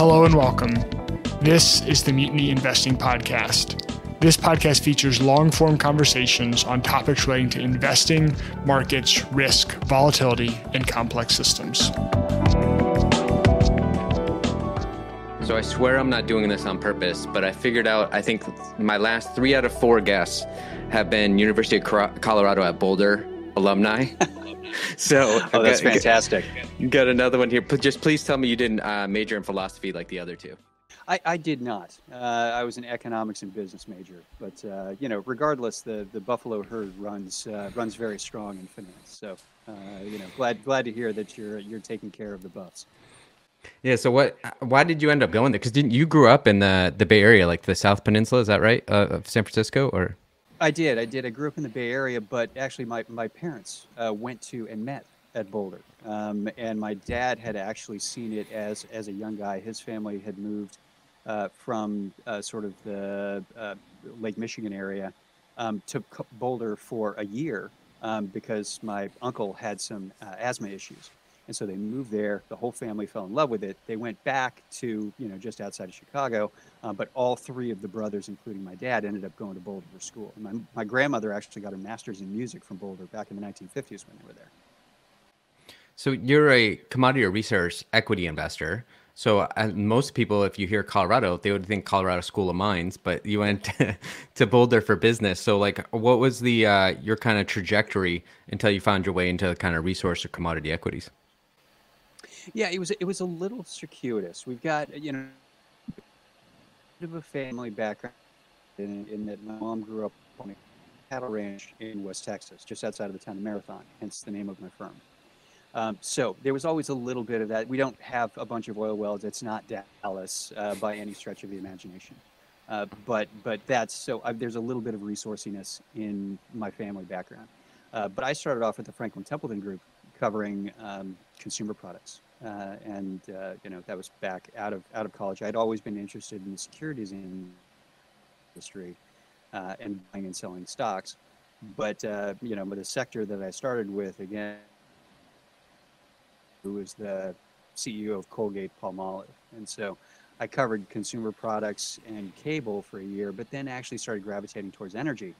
Hello and welcome. This is the Mutiny Investing Podcast. This podcast features long form conversations on topics relating to investing, markets, risk, volatility, and complex systems. So I swear I'm not doing this on purpose, but I figured out, I think my last three out of four guests have been University of Colorado at Boulder alumni. so oh, that's got, fantastic. Got another one here. Just please tell me you didn't uh, major in philosophy like the other two. I, I did not. Uh, I was an economics and business major, but uh, you know, regardless, the, the Buffalo herd runs uh, runs very strong in finance. So uh, you know, glad glad to hear that you're you're taking care of the Buffs. Yeah. So what? Why did you end up going there? Because didn't you grew up in the the Bay Area, like the South Peninsula? Is that right? Uh, of San Francisco, or? I did. I did. I grew up in the Bay Area, but actually, my my parents uh, went to and met at Boulder, um, and my dad had actually seen it as as a young guy. His family had moved uh, from uh, sort of the uh, Lake Michigan area um, to Boulder for a year um, because my uncle had some uh, asthma issues. And so they moved there. The whole family fell in love with it. They went back to, you know, just outside of Chicago. Uh, but all three of the brothers, including my dad, ended up going to Boulder for school. And my, my grandmother actually got her master's in music from Boulder back in the 1950s when they were there. So you're a commodity or resource equity investor. So uh, most people, if you hear Colorado, they would think Colorado School of Mines, but you went to Boulder for business. So like, what was the uh, your kind of trajectory until you found your way into kind of resource or commodity equities? Yeah, it was it was a little circuitous. We've got you know of a family background in, in that my mom grew up on a cattle ranch in West Texas, just outside of the town of Marathon, hence the name of my firm. Um, so there was always a little bit of that. We don't have a bunch of oil wells. It's not Dallas uh, by any stretch of the imagination. Uh, but but that's so uh, there's a little bit of resourciness in my family background. Uh, but I started off at the Franklin Templeton Group covering um, consumer products, uh, and uh, you know that was back out of out of college. I'd always been interested in the securities industry and buying and selling stocks, but you know, the sector that I started with again who was the CEO of Colgate Palmolive. And so I covered consumer products and cable for a year, but then actually started gravitating towards energy.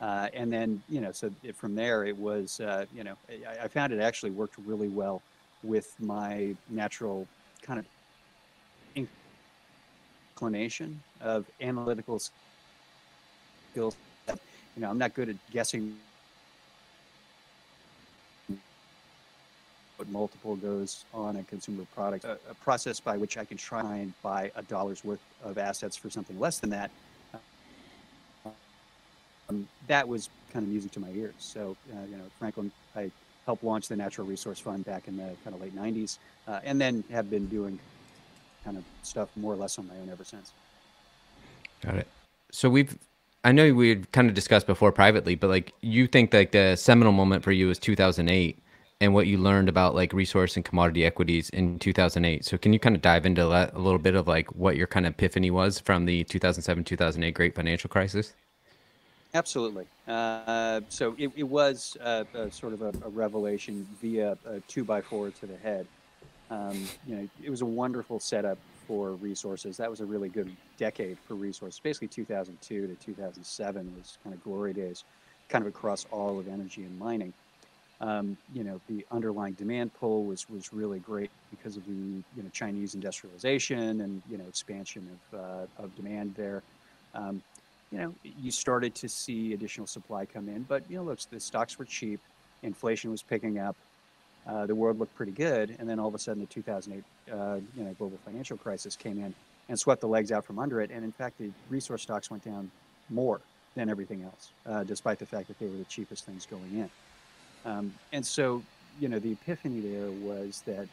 Uh, and then, you know, so from there it was, uh, you know, I, I, found it actually worked really well with my natural kind of inclination of analytical skills. You know, I'm not good at guessing what multiple goes on a consumer product, a, a, process by which I can try and buy a dollar's worth of assets for something less than that. Um, that was kind of music to my ears. So, uh, you know, Franklin, I helped launch the Natural Resource Fund back in the kind of late 90s, uh, and then have been doing kind of stuff more or less on my own ever since. Got it. So we've I know we had kind of discussed before privately, but like you think like the seminal moment for you was 2008 and what you learned about like resource and commodity equities in 2008. So can you kind of dive into that a little bit of like what your kind of epiphany was from the 2007 2008 great financial crisis? Absolutely. Uh, so it, it was uh, a, sort of a, a, revelation via a two by four to the head. Um, you know, it was a wonderful setup for resources. That was a really good decade for resources. Basically, 2002 to 2007 was kind of glory days, kind of across all of energy and mining um, you know, the underlying demand pull was was really great because of the you know Chinese industrialization and you know expansion of uh, of demand there. Um, you know, you started to see additional supply come in, but you know, look, the stocks were cheap, inflation was picking up, uh, the world looked pretty good, and then all of a sudden, the 2008 uh, you know global financial crisis came in and swept the legs out from under it, and in fact, the resource stocks went down more than everything else, uh, despite the fact that they were the cheapest things going in. Um, and so, you know, the epiphany there was that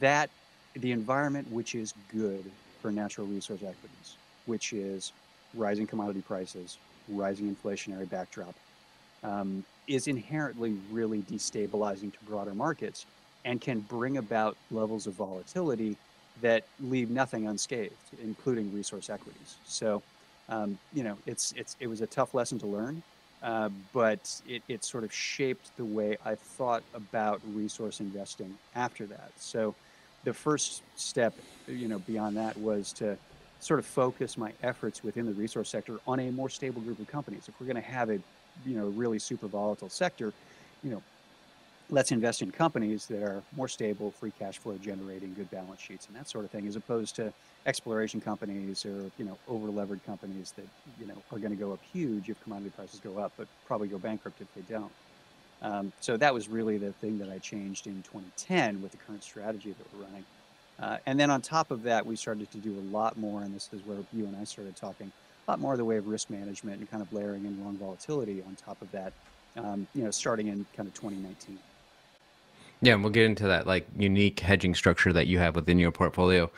that the environment which is good for natural resource equities, which is rising commodity prices, rising inflationary backdrop, um, is inherently really destabilizing to broader markets and can bring about levels of volatility that leave nothing unscathed, including resource equities. So, um, you know, it's it's it was a tough lesson to learn, uh, but it, it sort of shaped the way I thought about resource investing after that. So the first step, you know, beyond that was to sort of focus my efforts within the resource sector on a more stable group of companies. If we're going to have a, you know, really super volatile sector, you know, let's invest in companies that are more stable, free cash flow generating, good balance sheets, and that sort of thing, as opposed to exploration companies or you know over levered companies that you know are going to go up huge if commodity prices go up, but probably go bankrupt if they don't. Um, so that was really the thing that I changed in 2010 with the current strategy that we're running. Uh, and then on top of that, we started to do a lot more, and this is where you and I started talking, a lot more of the way of risk management and kind of layering in long volatility on top of that, um, you know, starting in kind of 2019. Yeah, and we'll get into that like unique hedging structure that you have within your portfolio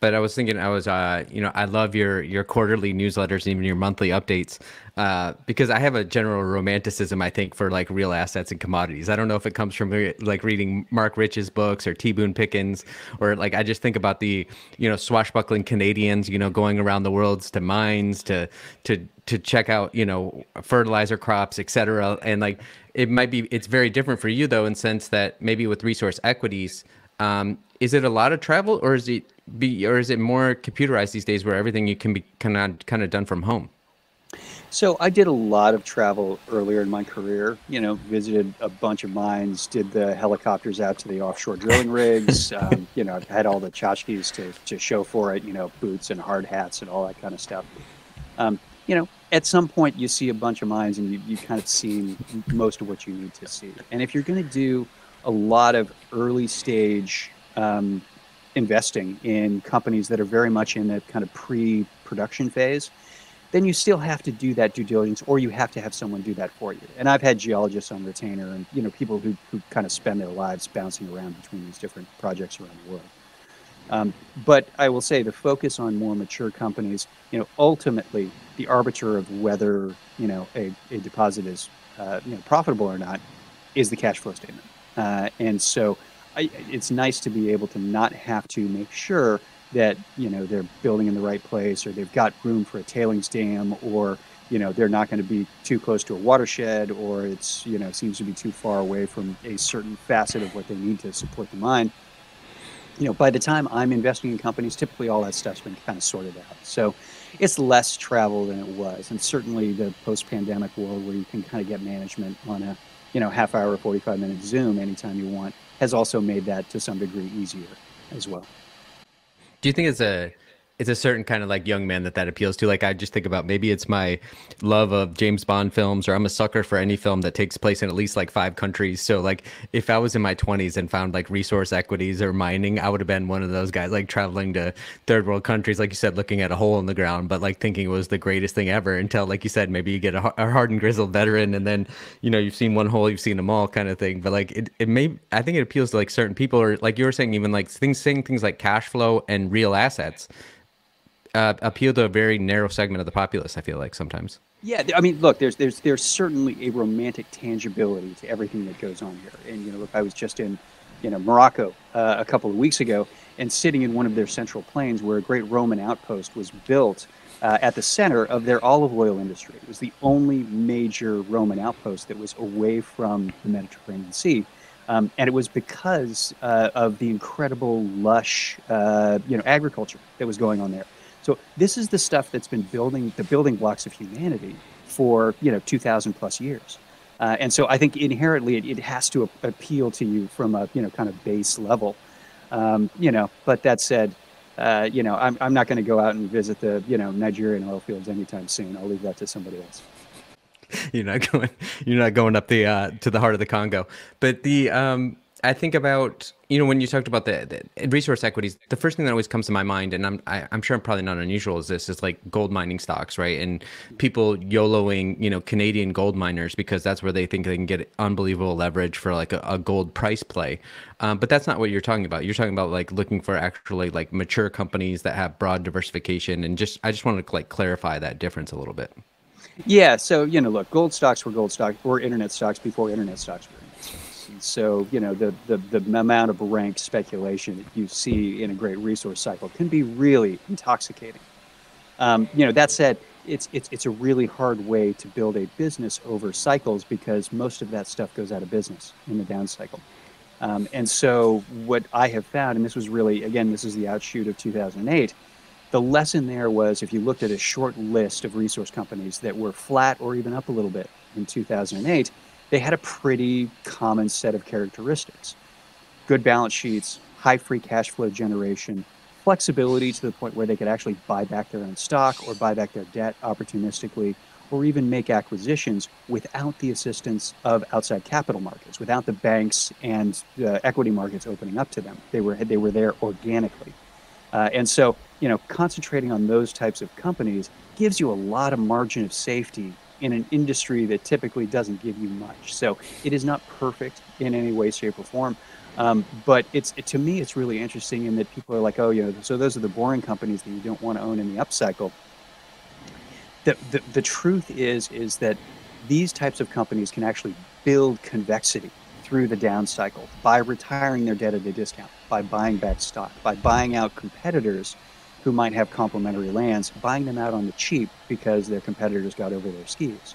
but I was thinking I was uh you know I love your your quarterly newsletters and even your monthly updates uh because I have a general romanticism I think for like real assets and commodities. I don't know if it comes from like reading Marc Rich's books or T Boone Pickens or like I just think about the you know swashbuckling Canadians you know going around the worlds to mines to to to check out you know fertilizer crops etc and like it might be it's very different for you though in sense that maybe with resource equities um, is it a lot of travel or is it be or is it more computerized these days where everything you can be kind of kind of done from home? So I did a lot of travel earlier in my career. You know, visited a bunch of mines, did the helicopters out to the offshore drilling rigs. um, you know, had all the tchotchkes to, to show for it. You know, boots and hard hats and all that kind of stuff. Um, you know, at some point you see a bunch of mines and you, you kind of seen most of what you need to see. And if you're going to do a lot of early stage um, investing in companies that are very much in the kind of pre-production phase, then you still have to do that due diligence or you have to have someone do that for you. And I've had geologists on retainer and you know people who, who kind of spend their lives bouncing around between these different projects around the world. Um, but I will say the focus on more mature companies, you know, ultimately the arbiter of whether you know a, a deposit is uh, you know profitable or not is the cash flow statement. Uh, and so It's nice to be able to not have to make sure that you know they're building in the right place or they've got room for a tailings dam or you know they're not going to be too close to a watershed or it's you know seems to be too far away from a certain facet of what they need to support the mine. You know by the time i'm investing in companies typically all that stuff's been kind of sorted out. So it's less travel than it was. And certainly the post-pandemic world where you can kind of get management on a you know half hour or 45 minute zoom anytime you want has also made that to some degree easier as well. Do you think it's a it's a certain kind of like young man that that appeals to. Like I just think about maybe it's my love of James Bond films, or I'm a sucker for any film that takes place in at least like five countries. So like if I was in my 20s and found like resource equities or mining, I would have been one of those guys like traveling to third world countries, like you said, looking at a hole in the ground, but like thinking it was the greatest thing ever until like you said, maybe you get a, a hardened grizzled veteran and then you know you've seen one hole, you've seen them all, kind of thing. But like it, it may I think it appeals to like certain people, or like you were saying, even like things saying things like cash flow and real assets uh, appeal to a very narrow segment of the populace. I feel like sometimes. Yeah, I mean, look, there's there's there's certainly a romantic tangibility to everything that goes on here. And you know, look, I was just in, you know, Morocco uh, a couple of weeks ago, and sitting in one of their central plains where a great Roman outpost was built uh, at the center of their olive oil industry. It was the only major Roman outpost that was away from the Mediterranean Sea. Um, and it was because uh, of the incredible lush, uh, you know, agriculture that was going on there. So this is the stuff that's been building the building blocks of humanity for you know 2,000 plus years. Uh, and so I think inherently it, it, has to appeal to you from a you know kind of base level. Um, you know, but that said, uh, you know, I'm, I'm not going to go out and visit the you know Nigerian oil fields anytime soon. I'll leave that to somebody else. You're not going. You're not going up the uh, to the heart of the Congo. But the um, I think about you know when you talked about the, the, resource equities, the first thing that always comes to my mind, and I'm I, am i am sure I'm probably not unusual, is this is like gold mining stocks, right? And people YOLOing you know Canadian gold miners because that's where they think they can get unbelievable leverage for like a, a gold price play. Um, but that's not what you're talking about. You're talking about like looking for actually like mature companies that have broad diversification, and just I just wanted to like clarify that difference a little bit. Yeah. So you know, look, gold stocks were gold stocks or internet stocks before internet stocks were so, you know, the, the, the amount of rank speculation that you see in a great resource cycle can be really intoxicating. Um, you know, that said, it's, it's, it's a really hard way to build a business over cycles because most of that stuff goes out of business in the down cycle. Um, and so, what I have found, and this was really, again, this is the outshoot of 2008, the lesson there was if you looked at a short list of resource companies that were flat or even up a little bit in 2008, they had a pretty common set of characteristics good balance sheets, high free cash flow generation, flexibility to the point where they could actually buy back their own stock or buy back their debt opportunistically or even make acquisitions without the assistance of outside capital markets, without the banks and uh, equity markets opening up to them. They were they were there organically, uh, and so you know concentrating on those types of companies gives you a lot of margin of safety in an industry that typically doesn't give you much. So it is not perfect in any way, shape, or form. Um, but it's it, to me, it's really interesting in that people are like, oh, you know, so those are the boring companies that you don't want to own in the upcycle the, the, the truth is is that these types of companies can actually build convexity through the down cycle by retiring their debt at a discount, by buying back stock, by buying out competitors who might have complementary lands, buying them out on the cheap because their competitors got over their skis.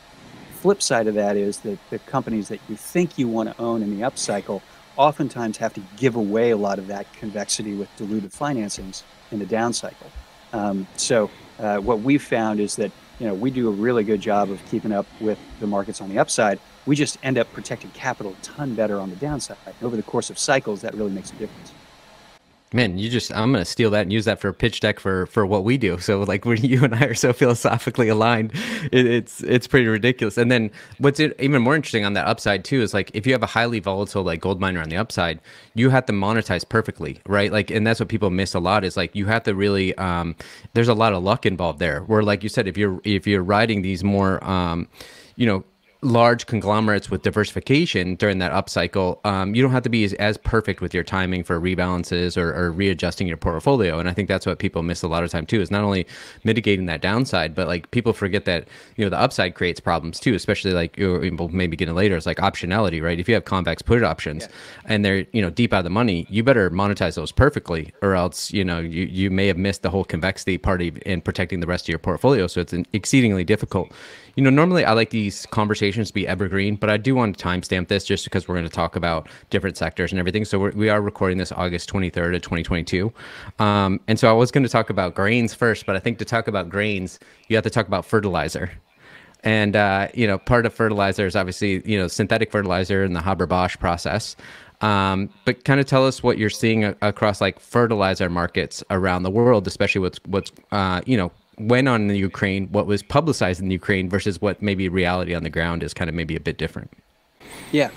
Flip side of that is that the companies that you think you want to own in the upcycle oftentimes have to give away a lot of that convexity with dilutive financings in the down cycle. Um, so uh, what we've found is that you know, we do a really good job of keeping up with the markets on the upside. We just end up protecting capital a ton better on the downside. Over the course of cycles, that really makes a difference. Man, you just I'm gonna steal that and use that for a pitch deck for for what we do. So like when you and I are so philosophically aligned, it, it's it's pretty ridiculous. And then what's it, even more interesting on that upside too is like if you have a highly volatile like gold miner on the upside, you have to monetize perfectly, right? Like and that's what people miss a lot is like you have to really um there's a lot of luck involved there. Where like you said, if you're if you're riding these more um you know large conglomerates with diversification during that upcycle, um, you don't have to be as, as, perfect with your timing for rebalances or, or, readjusting your portfolio. And I think that's what people miss a lot of time too, is not only mitigating that downside, but like people forget that, you know, the upside creates problems too, especially like we'll maybe get later. It's like optionality, right? If you have convex put options yeah. and they're, you know, deep out of the money, you better monetize those perfectly or else, you know, you, you may have missed the whole convexity party in protecting the rest of your portfolio. So it's exceedingly difficult you know, normally I like these conversations to be evergreen, but I do want to timestamp this just because we're going to talk about different sectors and everything. So we're, we are recording this August 23rd of 2022. Um, and so I was going to talk about grains first, but I think to talk about grains, you have to talk about fertilizer. And, uh, you know, part of fertilizer is obviously, you know, synthetic fertilizer and the Haber-Bosch process. Um, but kind of tell us what you're seeing across like fertilizer markets around the world, especially what's what's uh, you know went on in the Ukraine, what was publicized in the Ukraine versus what maybe reality on the ground is kind of maybe a bit different. Yeah.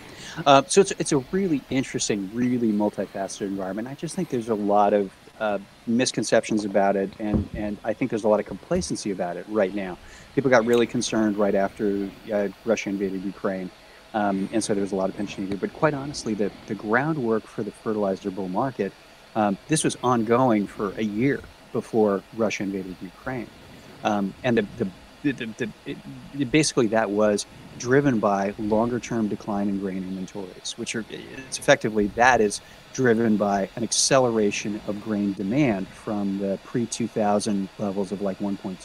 Uh, so it's, it's a really interesting, really multifaceted environment. I just think there's a lot of uh, misconceptions about it, and, and I think there's a lot of complacency about it right now. People got really concerned right after uh, Russia invaded Ukraine, um, and so there was a lot of pension needed. But quite honestly, the, the groundwork for the fertilizer bull market, um, this was ongoing for a year before Russia invaded Ukraine. Um, and the, the, the, the it, basically that was driven by longer term decline in grain inventories, which are it's effectively that is driven by an acceleration of grain demand from the pre 2000 levels of like 1.2,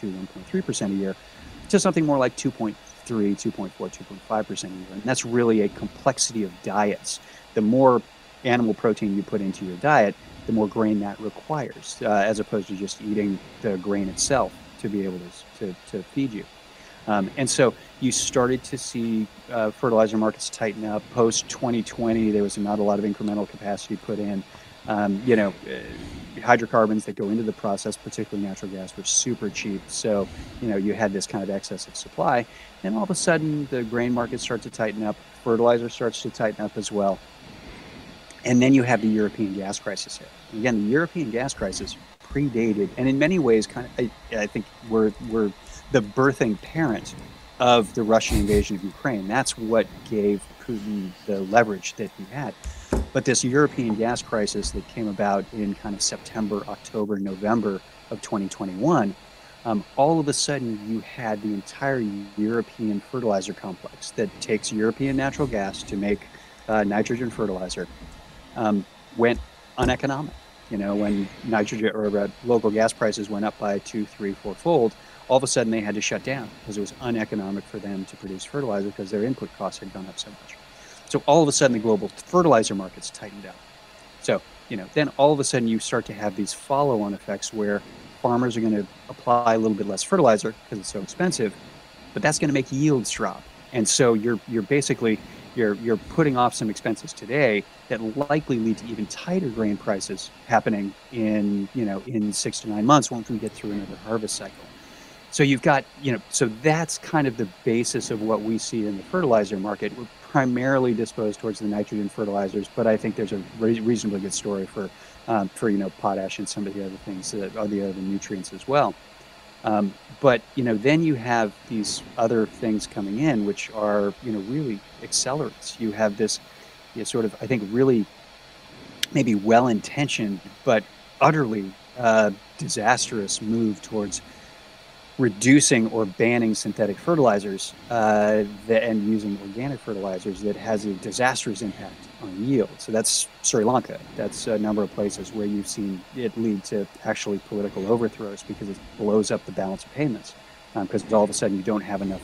1.3% a year to something more like 2.3, 2.4, 2.5% a year. And that's really a complexity of diets. The more animal protein you put into your diet, the more grain that requires, uh, as opposed to just eating the grain itself to be able to, to, to feed you. Um, and so you started to see uh, fertilizer markets tighten up post 2020. There was not a lot of incremental capacity put in. Um, you know, uh, hydrocarbons that go into the process, particularly natural gas, were super cheap. So, you know, you had this kind of excess of supply. And all of a sudden, the grain markets start to tighten up. Fertilizer starts to tighten up as well. And then you have the European gas crisis here. Again, the European gas crisis predated, and in many ways, kind of, I, I think we're, we're the birthing parent of the Russian invasion of Ukraine. That's what gave Putin the leverage that he had. But this European gas crisis that came about in kind of September, October, November of 2021, um, all of a sudden you had the entire European fertilizer complex that takes European natural gas to make uh, nitrogen fertilizer um, went uneconomic. You know, when nitrogen or uh, local gas prices went up by two, three, four fold, all of a sudden they had to shut down because it was uneconomic for them to produce fertilizer because their input costs had gone up so much. So all of a sudden, the global fertilizer markets tightened up. So you know, then all of a sudden you start to have these follow-on effects where farmers are going to apply a little bit less fertilizer because it's so expensive, but that's going to make yields drop. And so you're you're basically you're you're putting off some expenses today that likely lead to even tighter grain prices happening in you know in six to nine months once we get through another harvest cycle. So you've got you know so that's kind of the basis of what we see in the fertilizer market. We're primarily disposed towards the nitrogen fertilizers, but I think there's a reasonably good story for um, for you know potash and some of the other things that are the other nutrients as well. Um, but you know then you have these other things coming in, which are you know really accelerants. You have this you know, sort of I think really maybe well intentioned but utterly uh, disastrous move towards reducing or banning synthetic fertilizers uh, and using organic fertilizers that has a disastrous impact on yield. So that's Sri Lanka. That's a number of places where you've seen it lead to actually political overthrows because it blows up the balance of payments. Because um, all of a sudden you don't have enough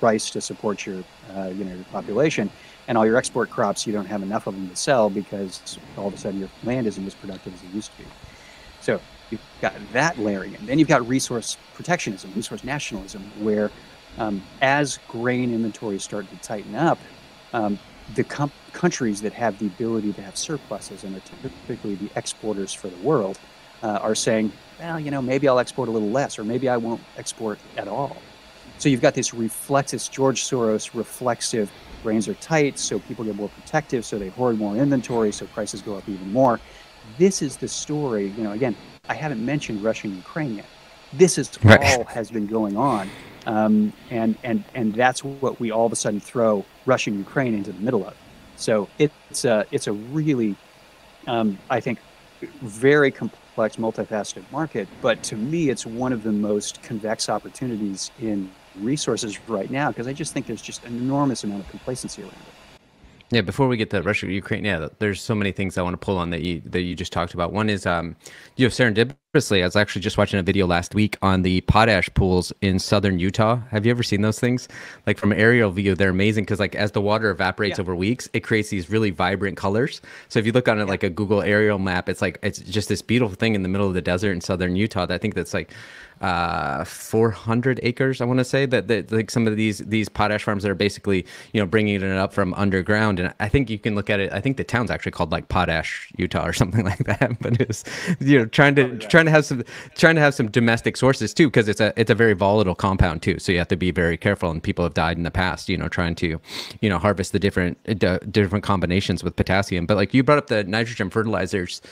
rice to support your, uh, you know, your population, and all your export crops you don't have enough of them to sell because all of a sudden your land isn't as productive as it used to be. So you've got that layering in. Then you've got resource protectionism, resource nationalism, where um, as grain inventories start to tighten up, um, the com- countries that have the ability to have surpluses and are typically the exporters for the world uh, are saying, well, you know, maybe I'll export a little less, or maybe I won't export at all. So you've got this reflexive, George Soros reflexive, grains are tight, so people get more protective, so they hoard more inventory, so prices go up even more. This is the story, you know, again, I haven't mentioned Russia and Ukraine yet. This is right. all has been going on, um, and and and that's what we all of a sudden throw Russia and Ukraine into the middle of. So it's a it's a really, um, I think, very complex, multifaceted market. But to me, it's one of the most convex opportunities in resources right now because I just think there's just an enormous amount of complacency around it. Yeah, before we get to Russia, Ukraine, yeah, there's so many things I want to pull on that you that you just talked about. One is, um, you know, serendipitously, I was actually just watching a video last week on the potash pools in southern Utah. Have you ever seen those things? Like from aerial view, they're amazing because like as the water evaporates yeah. over weeks, it creates these really vibrant colors. So if you look on it like a Google aerial map, it's like it's just this beautiful thing in the middle of the desert in southern Utah. That I think that's like uh, 400 acres. I want to say that, that like some of these these potash farms that are basically you know bringing it up from underground. And I think you can look at it. I think the town's actually called like Potash, Utah, or something like that. But it's you know trying to trying to have some trying to have some domestic sources too, because it's a it's a very volatile compound too. So you have to be very careful. And people have died in the past, you know, trying to you know harvest the different uh, different combinations with potassium. But like you brought up the nitrogen fertilizers.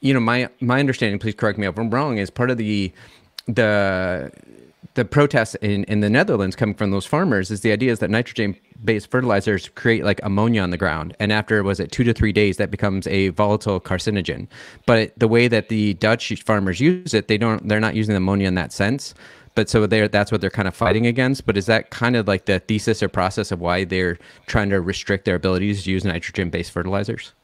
You know, my my understanding, please correct me if I'm wrong, is part of the the the protests in, in the Netherlands coming from those farmers is the idea is that nitrogen based fertilizers create like ammonia on the ground. And after, was it two to three days, that becomes a volatile carcinogen. But the way that the Dutch farmers use it, they don't, they're not using ammonia in that sense. But so they're, that's what they're kind of fighting against. But is that kind of like the thesis or process of why they're trying to restrict their abilities to use nitrogen based fertilizers?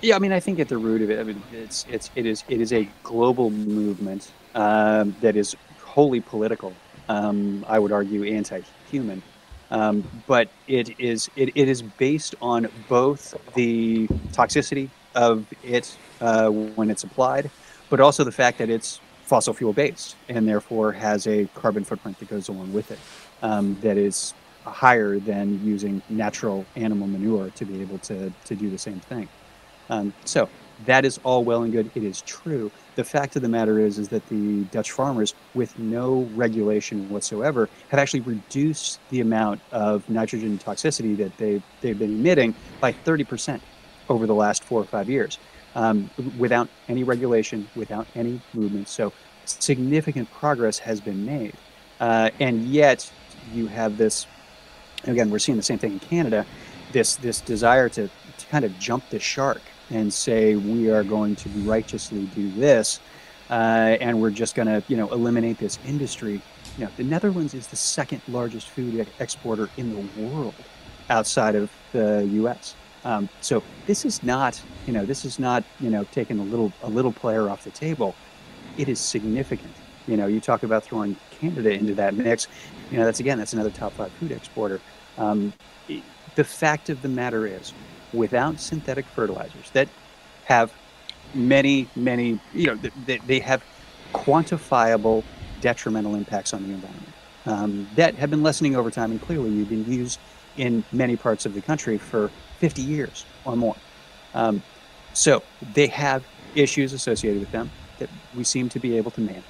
Yeah, I mean, I think at the root of it, I mean, it's it's it is it is a global movement um, that is wholly political. Um, I would argue anti-human, um, but it is it, it is based on both the toxicity of it uh, when it's applied, but also the fact that it's fossil fuel based and therefore has a carbon footprint that goes along with it um, that is higher than using natural animal manure to be able to to do the same thing. Um, so that is all well and good. It is true. The fact of the matter is, is that the Dutch farmers, with no regulation whatsoever, have actually reduced the amount of nitrogen toxicity that they they've been emitting by 30% over the last four or five years, um, without any regulation, without any movement. So significant progress has been made, uh, and yet you have this. Again, we're seeing the same thing in Canada. This this desire to, to kind of jump the shark and say we are going to righteously do this, uh, and we're just going to you know eliminate this industry. You know, the Netherlands is the second largest food exporter in the world outside of the U.S. Um, so this is not you know this is not you know taking a little a little player off the table. It is significant. You know, you talk about throwing Canada into that mix. You know, that's again that's another top five food exporter. Um, the fact of the matter is, without synthetic fertilizers that have many, many, you know, they, they have quantifiable detrimental impacts on the environment um, that have been lessening over time, and clearly you've been used in many parts of the country for 50 years or more. Um, so they have issues associated with them that we seem to be able to manage.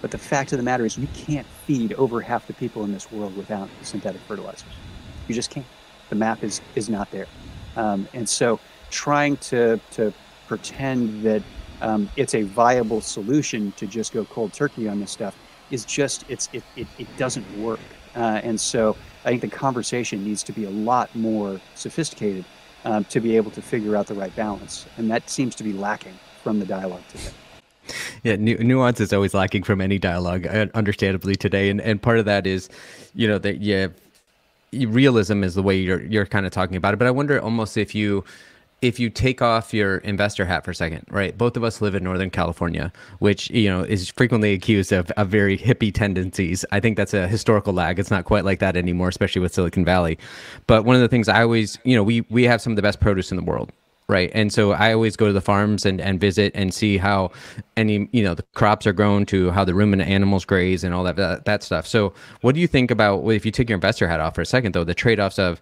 But the fact of the matter is, you can't feed over half the people in this world without synthetic fertilizers. You just can't. The map is is not there, um, and so trying to to pretend that um, it's a viable solution to just go cold turkey on this stuff is just it's it it, it doesn't work. Uh, and so I think the conversation needs to be a lot more sophisticated um, to be able to figure out the right balance, and that seems to be lacking from the dialogue today. Yeah, nu- nuance is always lacking from any dialogue, understandably today, and and part of that is, you know, that yeah, realism is the way you're you're kind of talking about it. But I wonder almost if you if you take off your investor hat for a second, right? Both of us live in Northern California, which you know is frequently accused of, of very hippie tendencies. I think that's a historical lag. It's not quite like that anymore, especially with Silicon Valley. But one of the things I always, you know, we we have some of the best produce in the world, right? And so I always go to the farms and, and visit and see how any you know the crops are grown to how the ruminant animals graze and all that, that that stuff. So what do you think about if you take your investor hat off for a second though, the trade offs of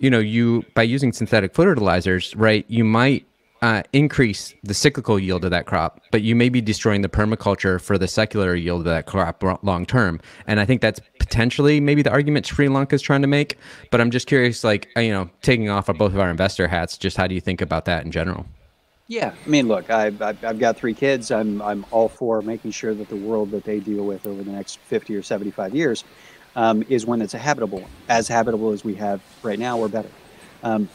you know, you by using synthetic fertilizers, right, you might uh, increase the cyclical yield of that crop, but you may be destroying the permaculture for the secular yield of that crop long term. And I think that's potentially maybe the argument Sri Lanka is trying to make. But I'm just curious, like, uh, you know, taking off of both of our investor hats, just how do you think about that in general? Yeah, I mean, look, I've, I've got three kids. I'm, I'm all for making sure that the world that they deal with over the next 50 or 75 years um, is one that's habitable as habitable as we have right now or better. Um,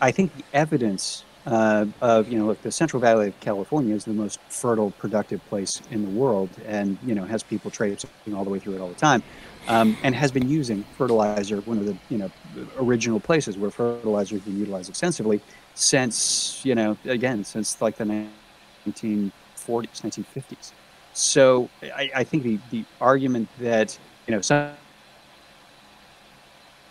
I think the evidence uh, of, you know, look the Central Valley of California is the most fertile, productive place in the world and, you know, has people traipsing all the way through it all the time um, and has been using fertilizer, one of the, you know, original places where fertilizer has been utilized extensively since, you know, again, since like the 1940s, 1950s. So I, I think the, the argument that, you know, some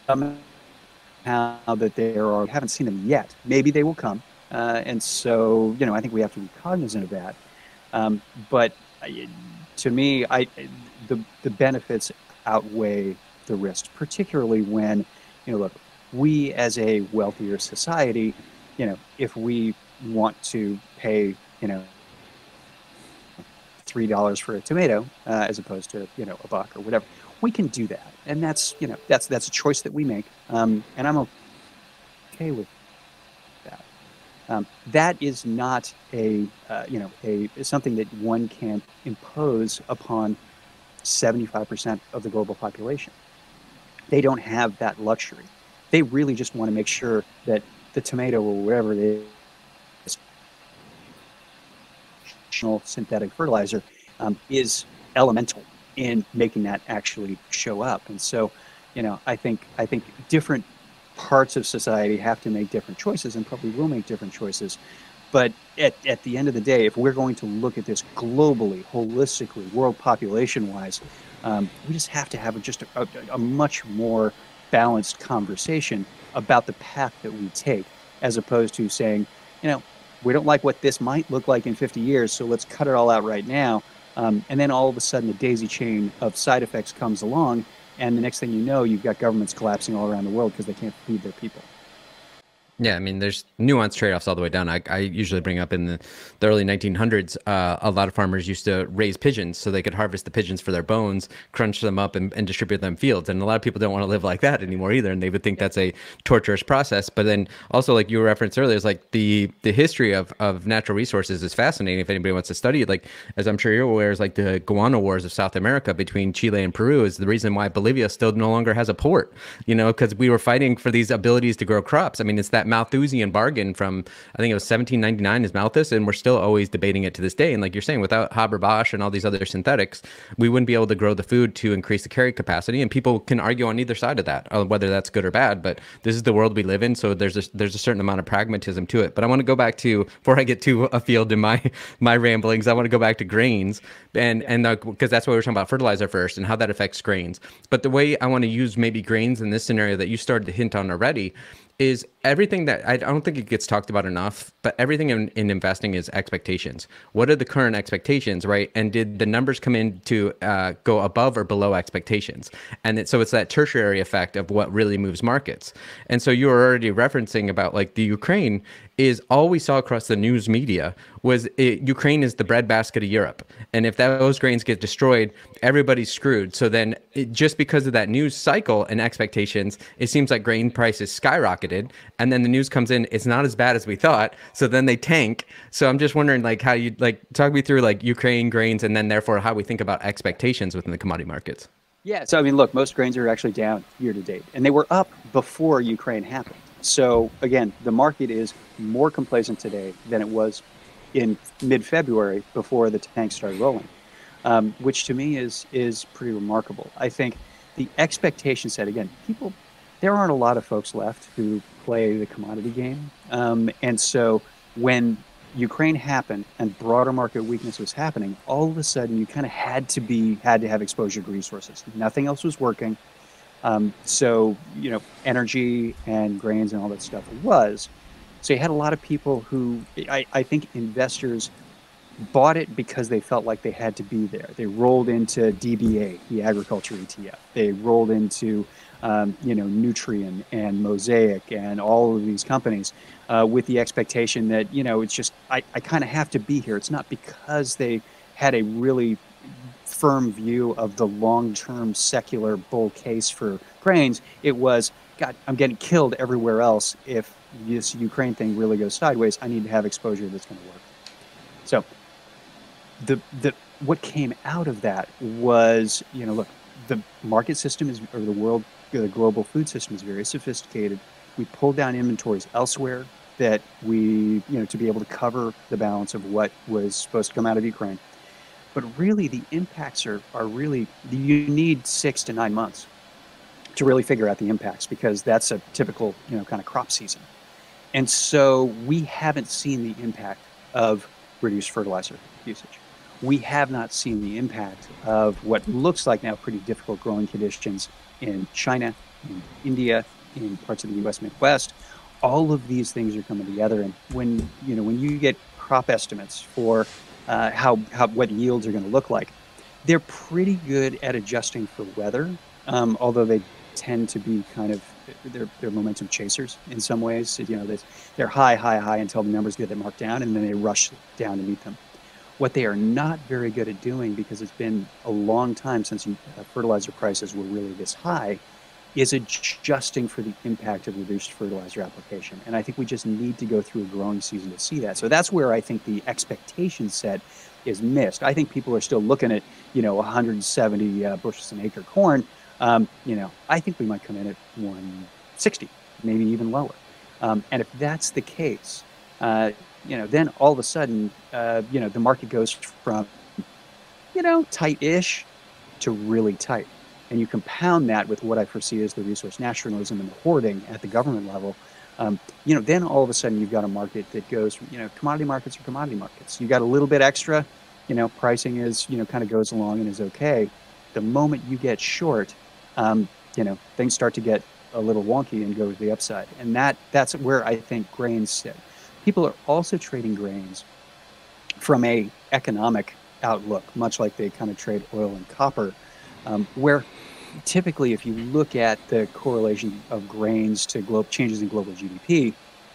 somehow that there are, haven't seen them yet. Maybe they will come. Uh, and so, you know, I think we have to be cognizant of that. Um, but to me, I, the, the benefits outweigh the risks, particularly when, you know, look, we as a wealthier society, you know, if we want to pay, you know, three dollars for a tomato uh, as opposed to you know a buck or whatever, we can do that, and that's you know that's that's a choice that we make, um, and I'm okay with. Um, that is not a uh, you know a something that one can impose upon 75% of the global population. They don't have that luxury. They really just want to make sure that the tomato or whatever it is synthetic fertilizer um, is elemental in making that actually show up. And so, you know, I think I think different parts of society have to make different choices and probably will make different choices. But at, at the end of the day, if we're going to look at this globally, holistically, world population wise, um, we just have to have just a, a, a much more balanced conversation about the path that we take, as opposed to saying, you know, we don't like what this might look like in 50 years, so let's cut it all out right now um, and then all of a sudden, the daisy chain of side effects comes along, and the next thing you know, you've got governments collapsing all around the world because they can't feed their people. Yeah, I mean, there's nuanced trade offs all the way down. I, I usually bring up in the, the early 1900s, uh, a lot of farmers used to raise pigeons so they could harvest the pigeons for their bones, crunch them up, and, and distribute them fields. And a lot of people don't want to live like that anymore either. And they would think that's a torturous process. But then also, like you referenced earlier, is like the the history of, of natural resources is fascinating if anybody wants to study it. Like, as I'm sure you're aware, is like the guano wars of South America between Chile and Peru is the reason why Bolivia still no longer has a port, you know, because we were fighting for these abilities to grow crops. I mean, it's that that Malthusian bargain from I think it was 1799 is Malthus, and we're still always debating it to this day. And like you're saying, without Haber Bosch and all these other synthetics, we wouldn't be able to grow the food to increase the carry capacity. And people can argue on either side of that, uh, whether that's good or bad. But this is the world we live in, so there's a, there's a certain amount of pragmatism to it. But I want to go back to before I get too afield in my my ramblings. I want to go back to grains and yeah. and because that's what we are talking about fertilizer first and how that affects grains. But the way I want to use maybe grains in this scenario that you started to hint on already is everything that I don't think it gets talked about enough, but everything in, in, investing is expectations. What are the current expectations, right? And did the numbers come in to uh, go above or below expectations? And it, so it's that tertiary effect of what really moves markets. And so you were already referencing about like the Ukraine is all we saw across the news media was it, Ukraine is the breadbasket of Europe, and if that, those grains get destroyed, everybody's screwed. So then, it, just because of that news cycle and expectations, it seems like grain prices skyrocketed, and then the news comes in, it's not as bad as we thought. So then they tank. So I'm just wondering, like, how you like talk me through like Ukraine grains, and then therefore how we think about expectations within the commodity markets. Yeah, so I mean, look, most grains are actually down year to date, and they were up before Ukraine happened. So again, the market is more complacent today than it was in mid-February before the tank started rolling, um, which to me is is pretty remarkable. I think the expectation set again, people, there aren't a lot of folks left who play the commodity game, um, and so when Ukraine happened and broader market weakness was happening, all of a sudden you kind of had to be had to have exposure to resources. Nothing else was working. Um, so, you know, energy and grains and all that stuff was. So you had a lot of people who, I, I think investors bought it because they felt like they had to be there. They rolled into DBA, the agriculture ETF. They rolled into, um, you know, Nutrien and Mosaic and all of these companies uh, with the expectation that, you know, it's just, I, I kind of have to be here. It's not because they had a really firm view of the long-term secular bull case for grains. It was, God, I'm getting killed everywhere else. If this Ukraine thing really goes sideways, I need to have exposure that's going to work. So, the the what came out of that was, you know, look, the market system is, or the world, the global food system is very sophisticated. We pulled down inventories elsewhere that we, you know, to be able to cover the balance of what was supposed to come out of Ukraine. But really, the impacts are, are really, you need six to nine months to really figure out the impacts because that's a typical, you know, kind of crop season. And so we haven't seen the impact of reduced fertilizer usage. We have not seen the impact of what looks like now pretty difficult growing conditions in China, in India, in parts of the U.S. Midwest. All of these things are coming together, and when you know when you get crop estimates for uh, how, how what yields are going to look like. They're pretty good at adjusting for weather, um, although they tend to be kind of they're, they're momentum chasers in some ways. You know, they're high, high, high until the numbers get marked down, and then they rush down to meet them. What they are not very good at doing, because it's been a long time since uh, fertilizer prices were really this high, is adjusting for the impact of reduced fertilizer application. And I think we just need to go through a growing season to see that. So that's where I think the expectation set is missed. I think people are still looking at, you know, 170 uh, bushels an acre corn. Um, you know, I think we might come in at 160, maybe even lower. Um, and if that's the case, uh, you know, then all of a sudden, uh, you know, the market goes from, you know, tight-ish to really tight and you compound that with what I foresee as the resource nationalism and the hoarding at the government level, um, you know, then all of a sudden you've got a market that goes, you know, commodity markets are commodity markets. You got a little bit extra, you know, pricing is, you know, kind of goes along and is okay. The moment you get short, um, you know, things start to get a little wonky and go to the upside. And that that's where I think grains sit. People are also trading grains from a economic outlook, much like they kind of trade oil and copper, um, where typically, if you look at the correlation of grains to global changes in global GDP,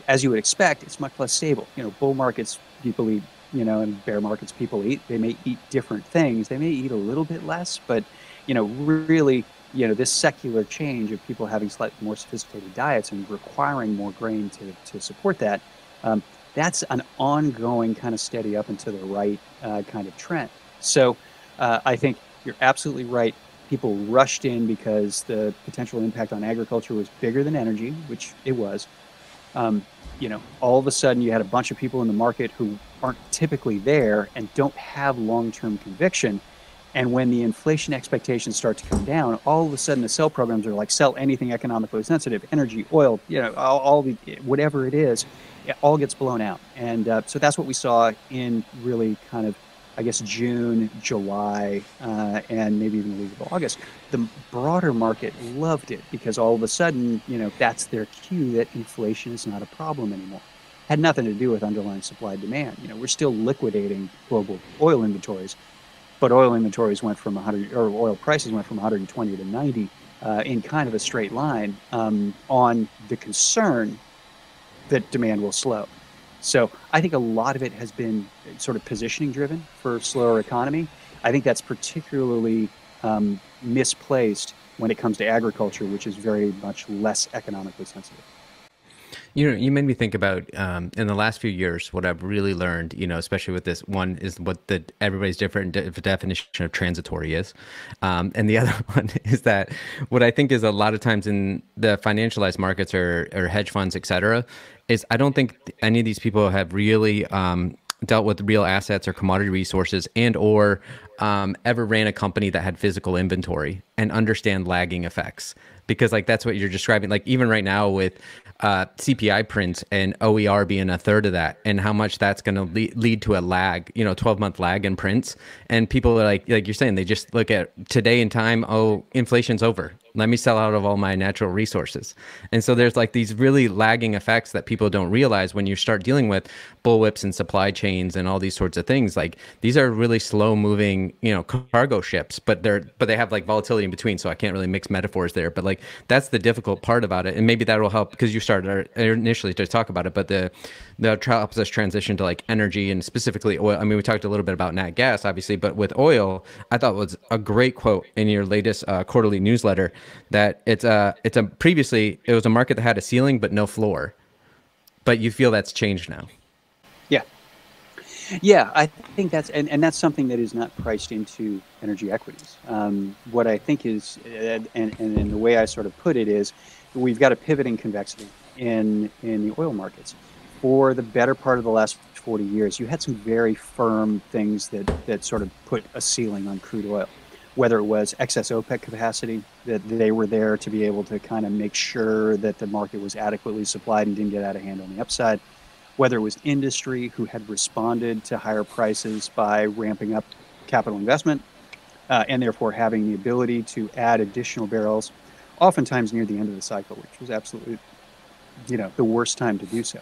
as you would expect, it's much less stable. You know, bull markets people eat, you know, and bear markets people eat. They may eat different things. They may eat a little bit less, but you know, really, you know, this secular change of people having slightly more sophisticated diets and requiring more grain to to support that. Um, that's an ongoing kind of steady up and to the right uh, kind of trend. So uh, I think you're absolutely right people rushed in because the potential impact on agriculture was bigger than energy, which it was. um, you know, all of a sudden you had a bunch of people in the market who aren't typically there and don't have long-term conviction. And when the inflation expectations start to come down, all of a sudden the sell programs are like sell anything economically sensitive, energy, oil, you know, all, all the whatever it is, it all gets blown out. And uh, so that's what we saw in really kind of I guess June, July, uh, and maybe even a little of August, the broader market loved it because all of a sudden, you know, that's their cue that inflation is not a problem anymore. Had nothing to do with underlying supply demand. You know, we're still liquidating global oil inventories, but oil inventories went from 100, or oil prices went from 120 to 90 uh, in kind of a straight line um, on the concern that demand will slow. So I think a lot of it has been sort of positioning driven for slower economy. I think that's particularly um, misplaced when it comes to agriculture, which is very much less economically sensitive. You know, you made me think about um, in the last few years what I've really learned. You know, especially with this one is what the everybody's different de- definition of transitory is, um, and the other one is that what I think is a lot of times in the financialized markets or or hedge funds, et cetera, is I don't think any of these people have really um, dealt with real assets or commodity resources and or um, ever ran a company that had physical inventory and understand lagging effects because like that's what you're describing like even right now with uh, cpi prints and oer being a third of that and how much that's going to lead, lead to a lag you know 12 month lag in prints. And people are like like you're saying they just look at today in time oh inflation's over let me sell out of all my natural resources. And so there's like these really lagging effects that people don't realize when you start dealing with bullwhips and supply chains and all these sorts of things. Like these are really slow moving, you know, cargo ships, but they're but they have like volatility in between. So I can't really mix metaphors there. But like that's the difficult part about it. And maybe that will help because you started initially to talk about it. But the the helps us transition to like energy and specifically oil. I mean, we talked a little bit about nat gas, obviously, but with oil, I thought was a great quote in your latest uh, quarterly newsletter that it's a it's a previously it was a market that had a ceiling but no floor, but you feel that's changed now. Yeah, yeah, I think that's and, and that's something that is not priced into energy equities. Um, what I think is, and, and, and the way I sort of put it is, we've got a pivoting convexity in in the oil markets for the better part of the last 40 years, you had some very firm things that, that sort of put a ceiling on crude oil. Whether it was excess OPEC capacity, that they were there to be able to kind of make sure that the market was adequately supplied and didn't get out of hand on the upside. Whether it was industry who had responded to higher prices by ramping up capital investment uh, and therefore having the ability to add additional barrels, oftentimes near the end of the cycle, which was absolutely, you know, the worst time to do so.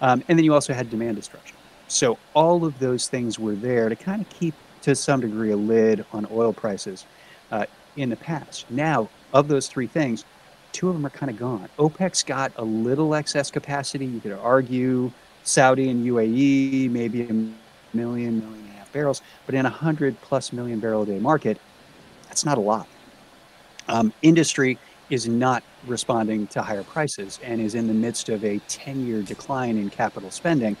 Um, and then you also had demand destruction. So all of those things were there to kind of keep, to some degree, a lid on oil prices uh, in the past. Now, of those three things, two of them are kind of gone. OPEC's got a little excess capacity. You could argue Saudi and UAE, maybe a million, million and a half barrels, but in a hundred plus million barrel a day market, that's not a lot. Um, industry is not responding to higher prices and is in the midst of a 10 year decline in capital spending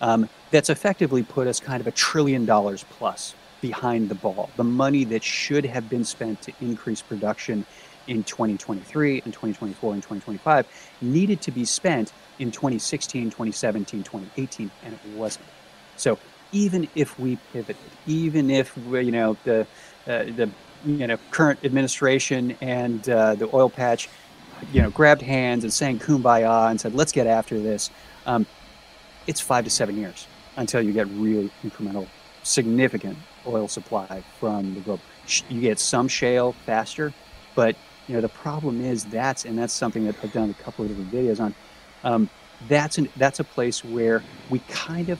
um, that's effectively put us kind of a trillion dollars plus behind the ball. The money that should have been spent to increase production in 2023 and 2024 and 2025 needed to be spent in 2016, 2017, 2018, and it wasn't. So even if we pivoted, even if you know the uh, the you know current administration and uh, the oil patch, you know, grabbed hands and sang "Kumbaya" and said, "Let's get after this." Um, it's five to seven years until you get really incremental, significant oil supply from the globe. You get some shale faster, but you know the problem is that's and that's something that I've done a couple of different videos on. Um, that's an, that's a place where we kind of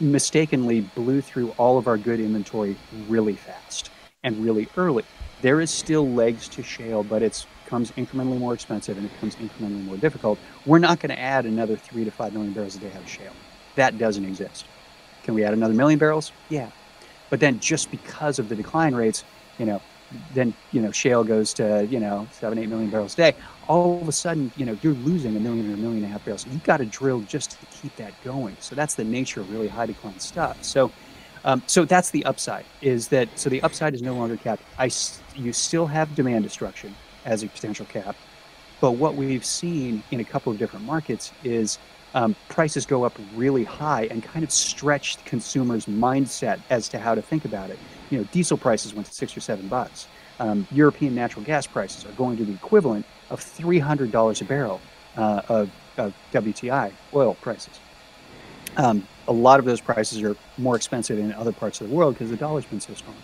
mistakenly blew through all of our good inventory really fast and really early. There is still legs to shale, but it comes incrementally more expensive and it becomes incrementally more difficult. We're not going to add another three to five million barrels a day out of shale. That doesn't exist. Can we add another million barrels? Yeah. But then just because of the decline rates, you know, then you know shale goes to you know seven eight million barrels a day all of a sudden you know you're losing a million or a million and a half barrels you've got to drill just to keep that going so that's the nature of really high decline stuff so um, so that's the upside is that so the upside is no longer capped. I you still have demand destruction as a potential cap. But what we've seen in a couple of different markets is um, prices go up really high and kind of stretch the consumers' mindset as to how to think about it. You know, diesel prices went to six or seven bucks. Um, European natural gas prices are going to the equivalent of $300 a barrel uh, of, of, WTI oil prices. Um, a lot of those prices are more expensive in other parts of the world because the dollar's been so strong.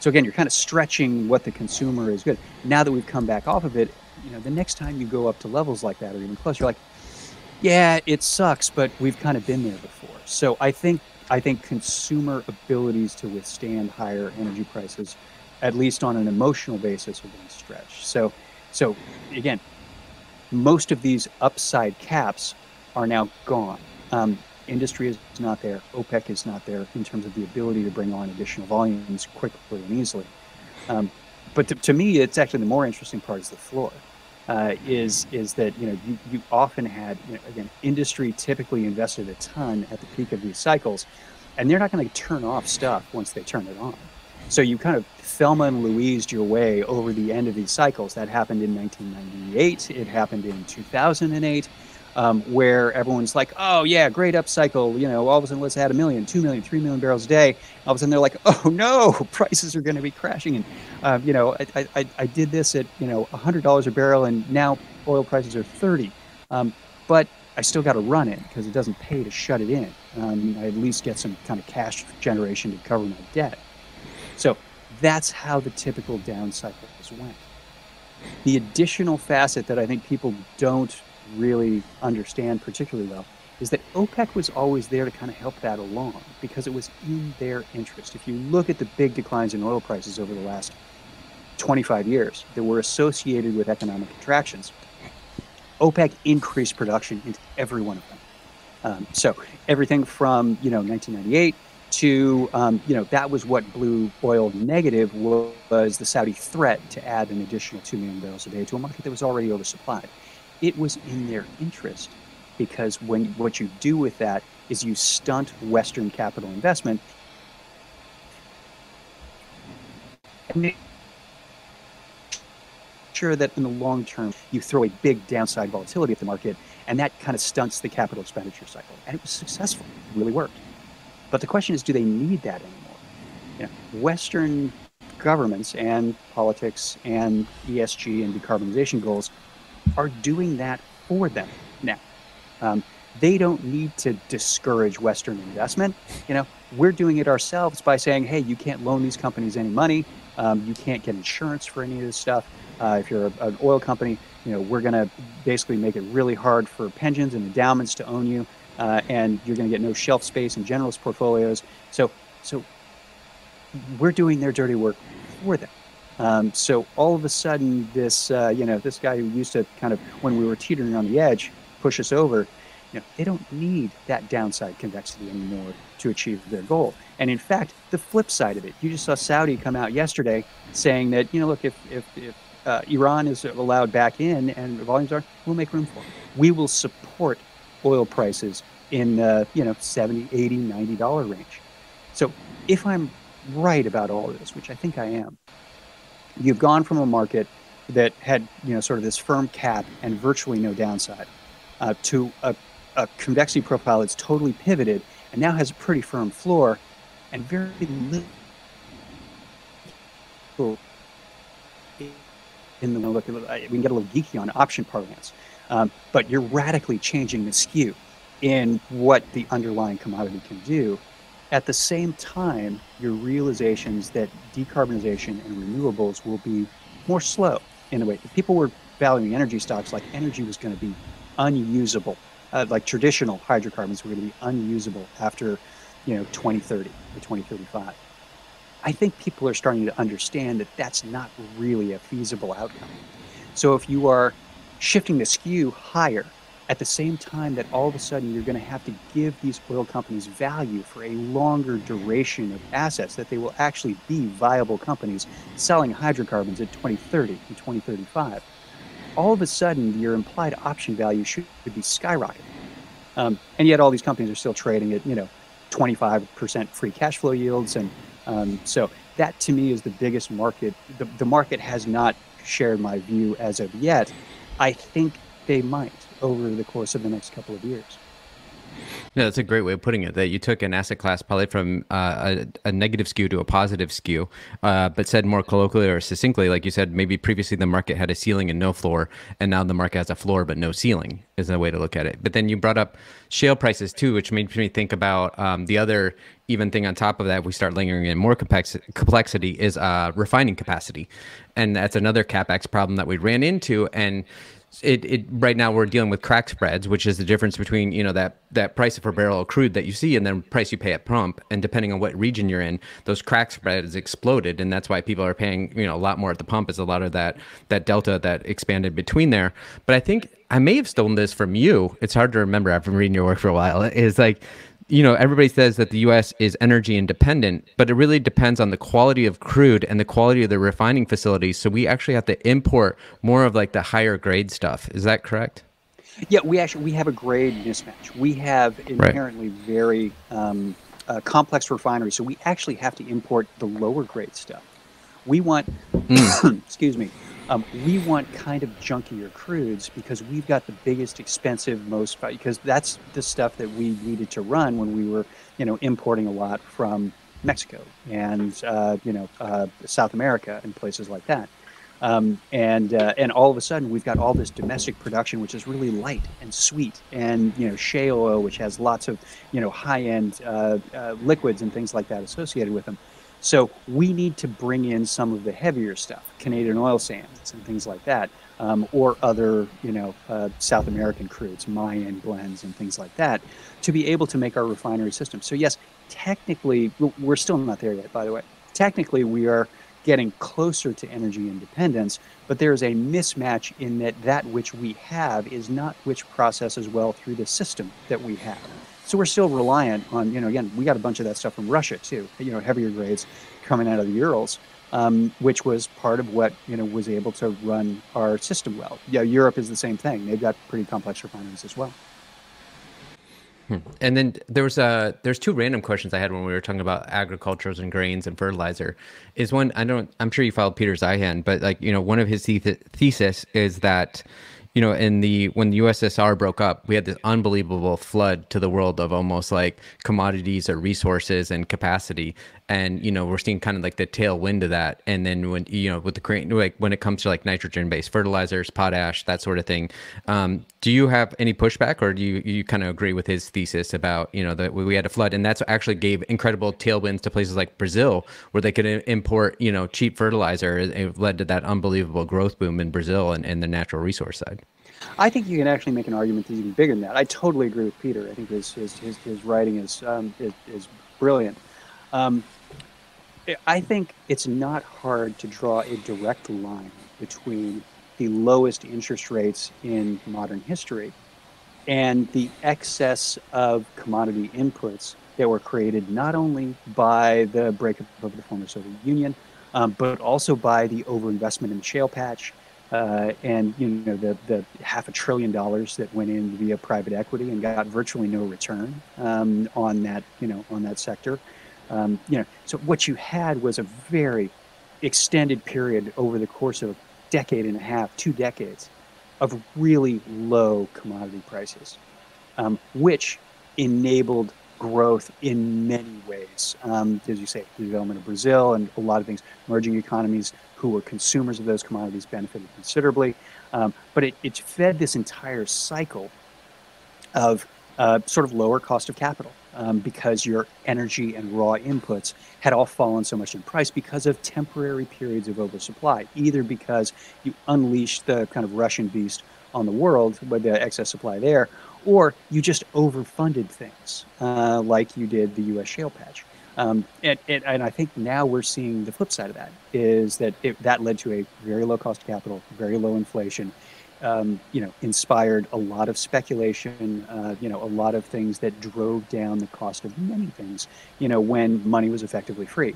So again, you're kind of stretching what the consumer is good. Now that we've come back off of it, you know, the next time you go up to levels like that or even close, you're like, yeah, it sucks, but we've kind of been there before. So I think I think consumer abilities to withstand higher energy prices, at least on an emotional basis, are being stretched. So, so again, most of these upside caps are now gone. Um, industry is not there. OPEC is not there in terms of the ability to bring on additional volumes quickly and easily. Um, but to, to, me, it's actually the more interesting part is the floor. Uh, is is that you know you, you often had you know, again industry typically invested a ton at the peak of these cycles, and they're not going to turn off stuff once they turn it on. So you kind of Thelma and Louised your way over the end of these cycles. That happened in 1998. It happened in 2008 um, where everyone's like, oh, yeah, great upcycle. You know, all of a sudden, let's add a million, two million, three million barrels a day. All of a sudden, they're like, oh, no, prices are going to be crashing. And, uh, you know, I, I, I, did this at, you know, $100 a barrel, and now oil prices are 30 um, But I still got to run it because it doesn't pay to shut it in. Um, I at least get some kind of cash generation to cover my debt. So that's how the typical down cycles went. The additional facet that I think people don't really understand particularly well is that OPEC was always there to kind of help that along because it was in their interest. If you look at the big declines in oil prices over the last 25 years that were associated with economic contractions, OPEC increased production into every one of them. Um, so everything from you know 1998 to um, you know that was what blew oil negative was the Saudi threat to add an additional two million barrels a day to a market that was already oversupplied it was in their interest because when what you do with that is you stunt Western capital investment. And make sure that in the long term you throw a big downside volatility at the market, and that kind of stunts the capital expenditure cycle. And it was successful; it really worked. But the question is, do they need that anymore? You know, Western governments and politics and ESG and decarbonization goals are doing that for them now. Um, they don't need to discourage Western investment. You know, we're doing it ourselves by saying, hey, you can't loan these companies any money. Um, you can't get insurance for any of this stuff. Uh, if you're a, an oil company, you know, we're going to basically make it really hard for pensions and endowments to own you, uh, and you're going to get no shelf space in generalist portfolios. So, so we're doing their dirty work for them. Um, so all of a sudden, this uh, you know this guy who used to kind of when we were teetering on the edge push us over, you know, they don't need that downside convexity anymore to achieve their goal. And in fact, the flip side of it, you just saw Saudi come out yesterday saying that you know look if if, if uh, Iran is allowed back in and volumes are, we'll make room for it. We will support oil prices in the you know 70 80 90 dollar range so if i'm right about all of this which i think i am you've gone from a market that had you know sort of this firm cap and virtually no downside uh, to a, a, convexity profile that's totally pivoted and now has a pretty firm floor and very little in the look we can get a little geeky on option parlance um, but you're radically changing the skew in what the underlying commodity can do at the same time, your realizations that decarbonization and renewables will be more slow in a way. If people were valuing energy stocks like energy was going to be unusable, uh, like traditional hydrocarbons were going to be unusable after, you know, 2030 or 2035. I think people are starting to understand that that's not really a feasible outcome. So if you are shifting the skew higher at the same time that all of a sudden you're going to have to give these oil companies value for a longer duration of assets that they will actually be viable companies selling hydrocarbons at 2030 and 2035 all of a sudden your implied option value should be skyrocketing. Um, and yet all these companies are still trading at you know 25% free cash flow yields. And um, so that to me is the biggest market. The, the market has not shared my view as of yet. I think they might over the course of the next couple of years. Yeah, that's a great way of putting it. That you took an asset class probably from uh, a, a, negative skew to a positive skew, uh, but said more colloquially or succinctly, like you said, maybe previously the market had a ceiling and no floor, and now the market has a floor but no ceiling is a way to look at it. But then you brought up shale prices too, which made me think about um, the other even thing on top of that. We start layering in more complex- complexity is uh, refining capacity, and that's another capex problem that we ran into and it, it right now we're dealing with crack spreads, which is the difference between you know that that price per barrel of crude that you see and then price you pay at pump. And depending on what region you're in, those crack spreads exploded, and that's why people are paying you know a lot more at the pump. Is a lot of that that delta that expanded between there. But I think I may have stolen this from you. It's hard to remember. I've been reading your work for a while. Is like you know, everybody says that the U.S. is energy independent, but it really depends on the quality of crude and the quality of the refining facilities. So we actually have to import more of like the higher grade stuff. Is that correct? Yeah, we actually we have a grade mismatch. We have inherently right. very um, uh, complex refineries, so we actually have to import the lower grade stuff. We want, mm. excuse me, um, we want kind of junkier crudes because we've got the biggest, expensive, most because that's the stuff that we needed to run when we were, you know, importing a lot from Mexico and uh, you know uh, South America and places like that. Um, and uh, and all of a sudden we've got all this domestic production which is really light and sweet and you know shale oil which has lots of you know high end uh, uh, liquids and things like that associated with them so we need to bring in some of the heavier stuff, Canadian oil sands and things like that, um, or other, you know, uh, South American crudes, Mayan blends and things like that, to be able to make our refinery system. So yes, technically, we're still not there yet. By the way, technically, we are getting closer to energy independence, but there is a mismatch in that that which we have is not which processes well through the system that we have. So we're still reliant on, you know, again, we got a bunch of that stuff from Russia too, you know, heavier grades coming out of the Urals, um, which was part of what, you know, was able to run our system well. Yeah, Europe is the same thing. They've got pretty complex refineries as well. Hmm. And then there was a there's two random questions I had when we were talking about agricultures and grains and fertilizer. Is one I don't I'm sure you followed Peter Zeihan, but like you know one of his thesis is that you know, in the when the USSR broke up, we had this unbelievable flood to the world of almost like commodities or resources and capacity, and you know, we're seeing kind of like the tailwind of that. And then when you know, with the like when it comes to like nitrogen-based fertilizers, potash, that sort of thing, um, do you have any pushback, or do you you kind of agree with his thesis about you know that we had a flood, and that's actually gave incredible tailwinds to places like Brazil, where they could import you know cheap fertilizer. It led to that unbelievable growth boom in Brazil and, and the natural resource side. I think you can actually make an argument that's even bigger than that. I totally agree with Peter. I think his his his, his writing is, um, is, is brilliant. Um, I think it's not hard to draw a direct line between the lowest interest rates in modern history and the excess of commodity inputs that were created not only by the breakup of the former Soviet Union, um, but also by the overinvestment in the shale patch, uh, and you know the the half a trillion dollars that went in via private equity and got virtually no return um, on that you know on that sector. Um, you know, so what you had was a very extended period over the course of a decade and a half, two decades, of really low commodity prices, um, which enabled growth in many ways. Um, as you say, the development of Brazil and a lot of things, emerging economies who were consumers of those commodities benefited considerably. Um, but it, it fed this entire cycle of uh, sort of lower cost of capital um, because your energy and raw inputs had all fallen so much in price because of temporary periods of oversupply, either because you unleashed the kind of Russian beast on the world with the excess supply there, or you just overfunded things uh, like you did the U.S. shale patch. Um, and, and, and, I think now we're seeing the flip side of that is that it, that led to a very low cost of capital, very low inflation, um, you know, inspired a lot of speculation, uh, you know, a lot of things that drove down the cost of many things, you know, when money was effectively free.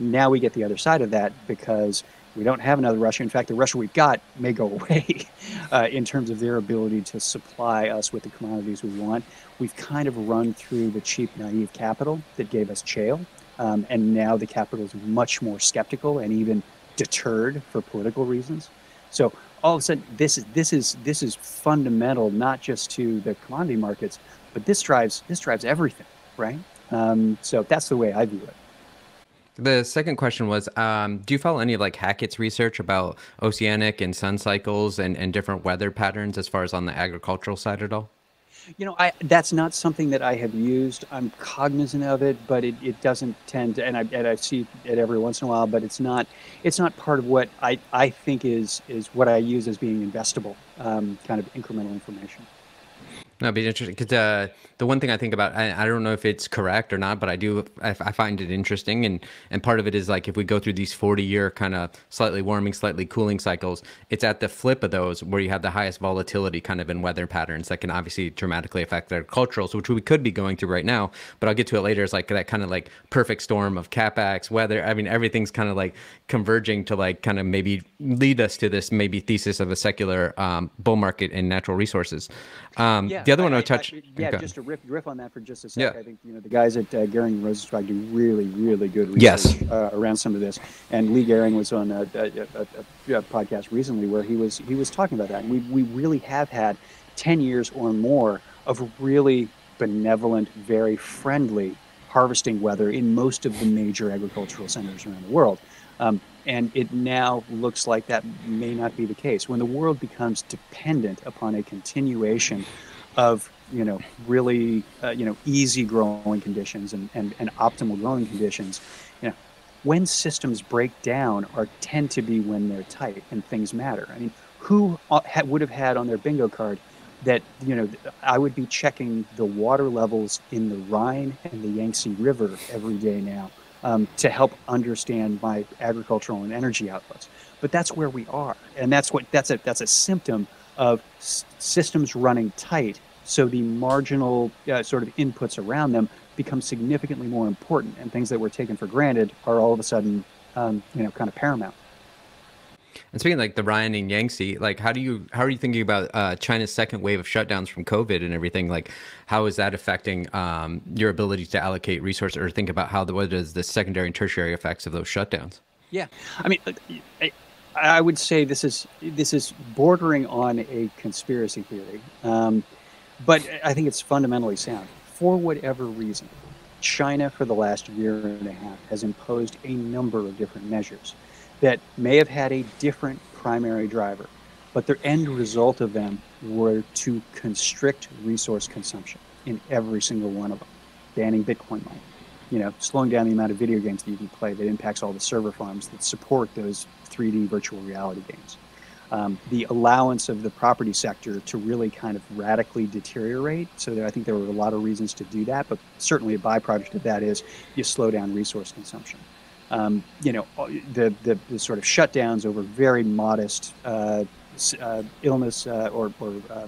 Now we get the other side of that because we don't have another Russia. In fact, the Russia we've got may go away uh, in terms of their ability to supply us with the commodities we want. We've kind of run through the cheap, naive capital that gave us shale. Um, and now the capital is much more skeptical and even deterred for political reasons. So all of a sudden this is this is this is fundamental not just to the commodity markets, but this drives this drives everything, right? Um, so that's the way I view it. The second question was, um, do you follow any of like Hackett's research about oceanic and sun cycles and, and different weather patterns as far as on the agricultural side at all? You know, I that's not something that I have used. I'm cognizant of it, but it, it doesn't tend to, and I and I see it every once in a while, but it's not it's not part of what I, I think is is what I use as being investable um, kind of incremental information. That'd be interesting because uh, the one thing I think about, I, I, don't know if it's correct or not, but I do, I, I, find it interesting. And, and part of it is like if we go through these 40 year kind of slightly warming, slightly cooling cycles, it's at the flip of those where you have the highest volatility kind of in weather patterns that can obviously dramatically affect their culturals, which we could be going through right now. But I'll get to it later. It's like that kind of like perfect storm of capex, weather. I mean, everything's kind of like converging to like kind of maybe lead us to this maybe thesis of a secular um, bull market in natural resources. Um, yeah, the other one I, I touch. I, yeah, okay. just to riff, riff on that for just a sec. Yeah. I think you know the guys at uh, Goehring Rozencwajg do really, really good research yes. uh, around some of this. And Leigh Goehring was on a, a, a, a, podcast recently where he was he was talking about that. And we we really have had ten years or more of really benevolent, very friendly harvesting weather in most of the major agricultural centers around the world. Um, and it now looks like that may not be the case. When the world becomes dependent upon a continuation of you know really uh, you know easy growing conditions and, and, and optimal growing conditions, you know when systems break down are tend to be when they're tight and things matter. I mean, who uh, would have had on their bingo card that you know I would be checking the water levels in the Rhine and the Yangtze River every day now um, to help understand my agricultural and energy outputs. But that's where we are, and that's what that's a that's a symptom of s- systems running tight. So the marginal uh, sort of inputs around them become significantly more important, and things that were taken for granted are all of a sudden, um, you know, kind of paramount. And speaking like the Rhine and Yangtze, like how do you how are you thinking about uh, China's second wave of shutdowns from COVID and everything? Like how is that affecting um, your ability to allocate resources or think about how the what is the secondary and tertiary effects of those shutdowns? Yeah, I mean, I, I would say this is this is bordering on a conspiracy theory, um, but I think it's fundamentally sound. For whatever reason, China for the last year and a half has imposed a number of different measures that may have had a different primary driver, but the end result of them were to constrict resource consumption in every single one of them, banning Bitcoin mining, you know, slowing down the amount of video games that you can play that impacts all the server farms that support those 3D virtual reality games. Um, the allowance of the property sector to really kind of radically deteriorate. So there, I think there were a lot of reasons to do that, but certainly a byproduct of that is you slow down resource consumption um, you know, the, the, the, sort of shutdowns over very modest uh, uh, illness uh, or, or uh,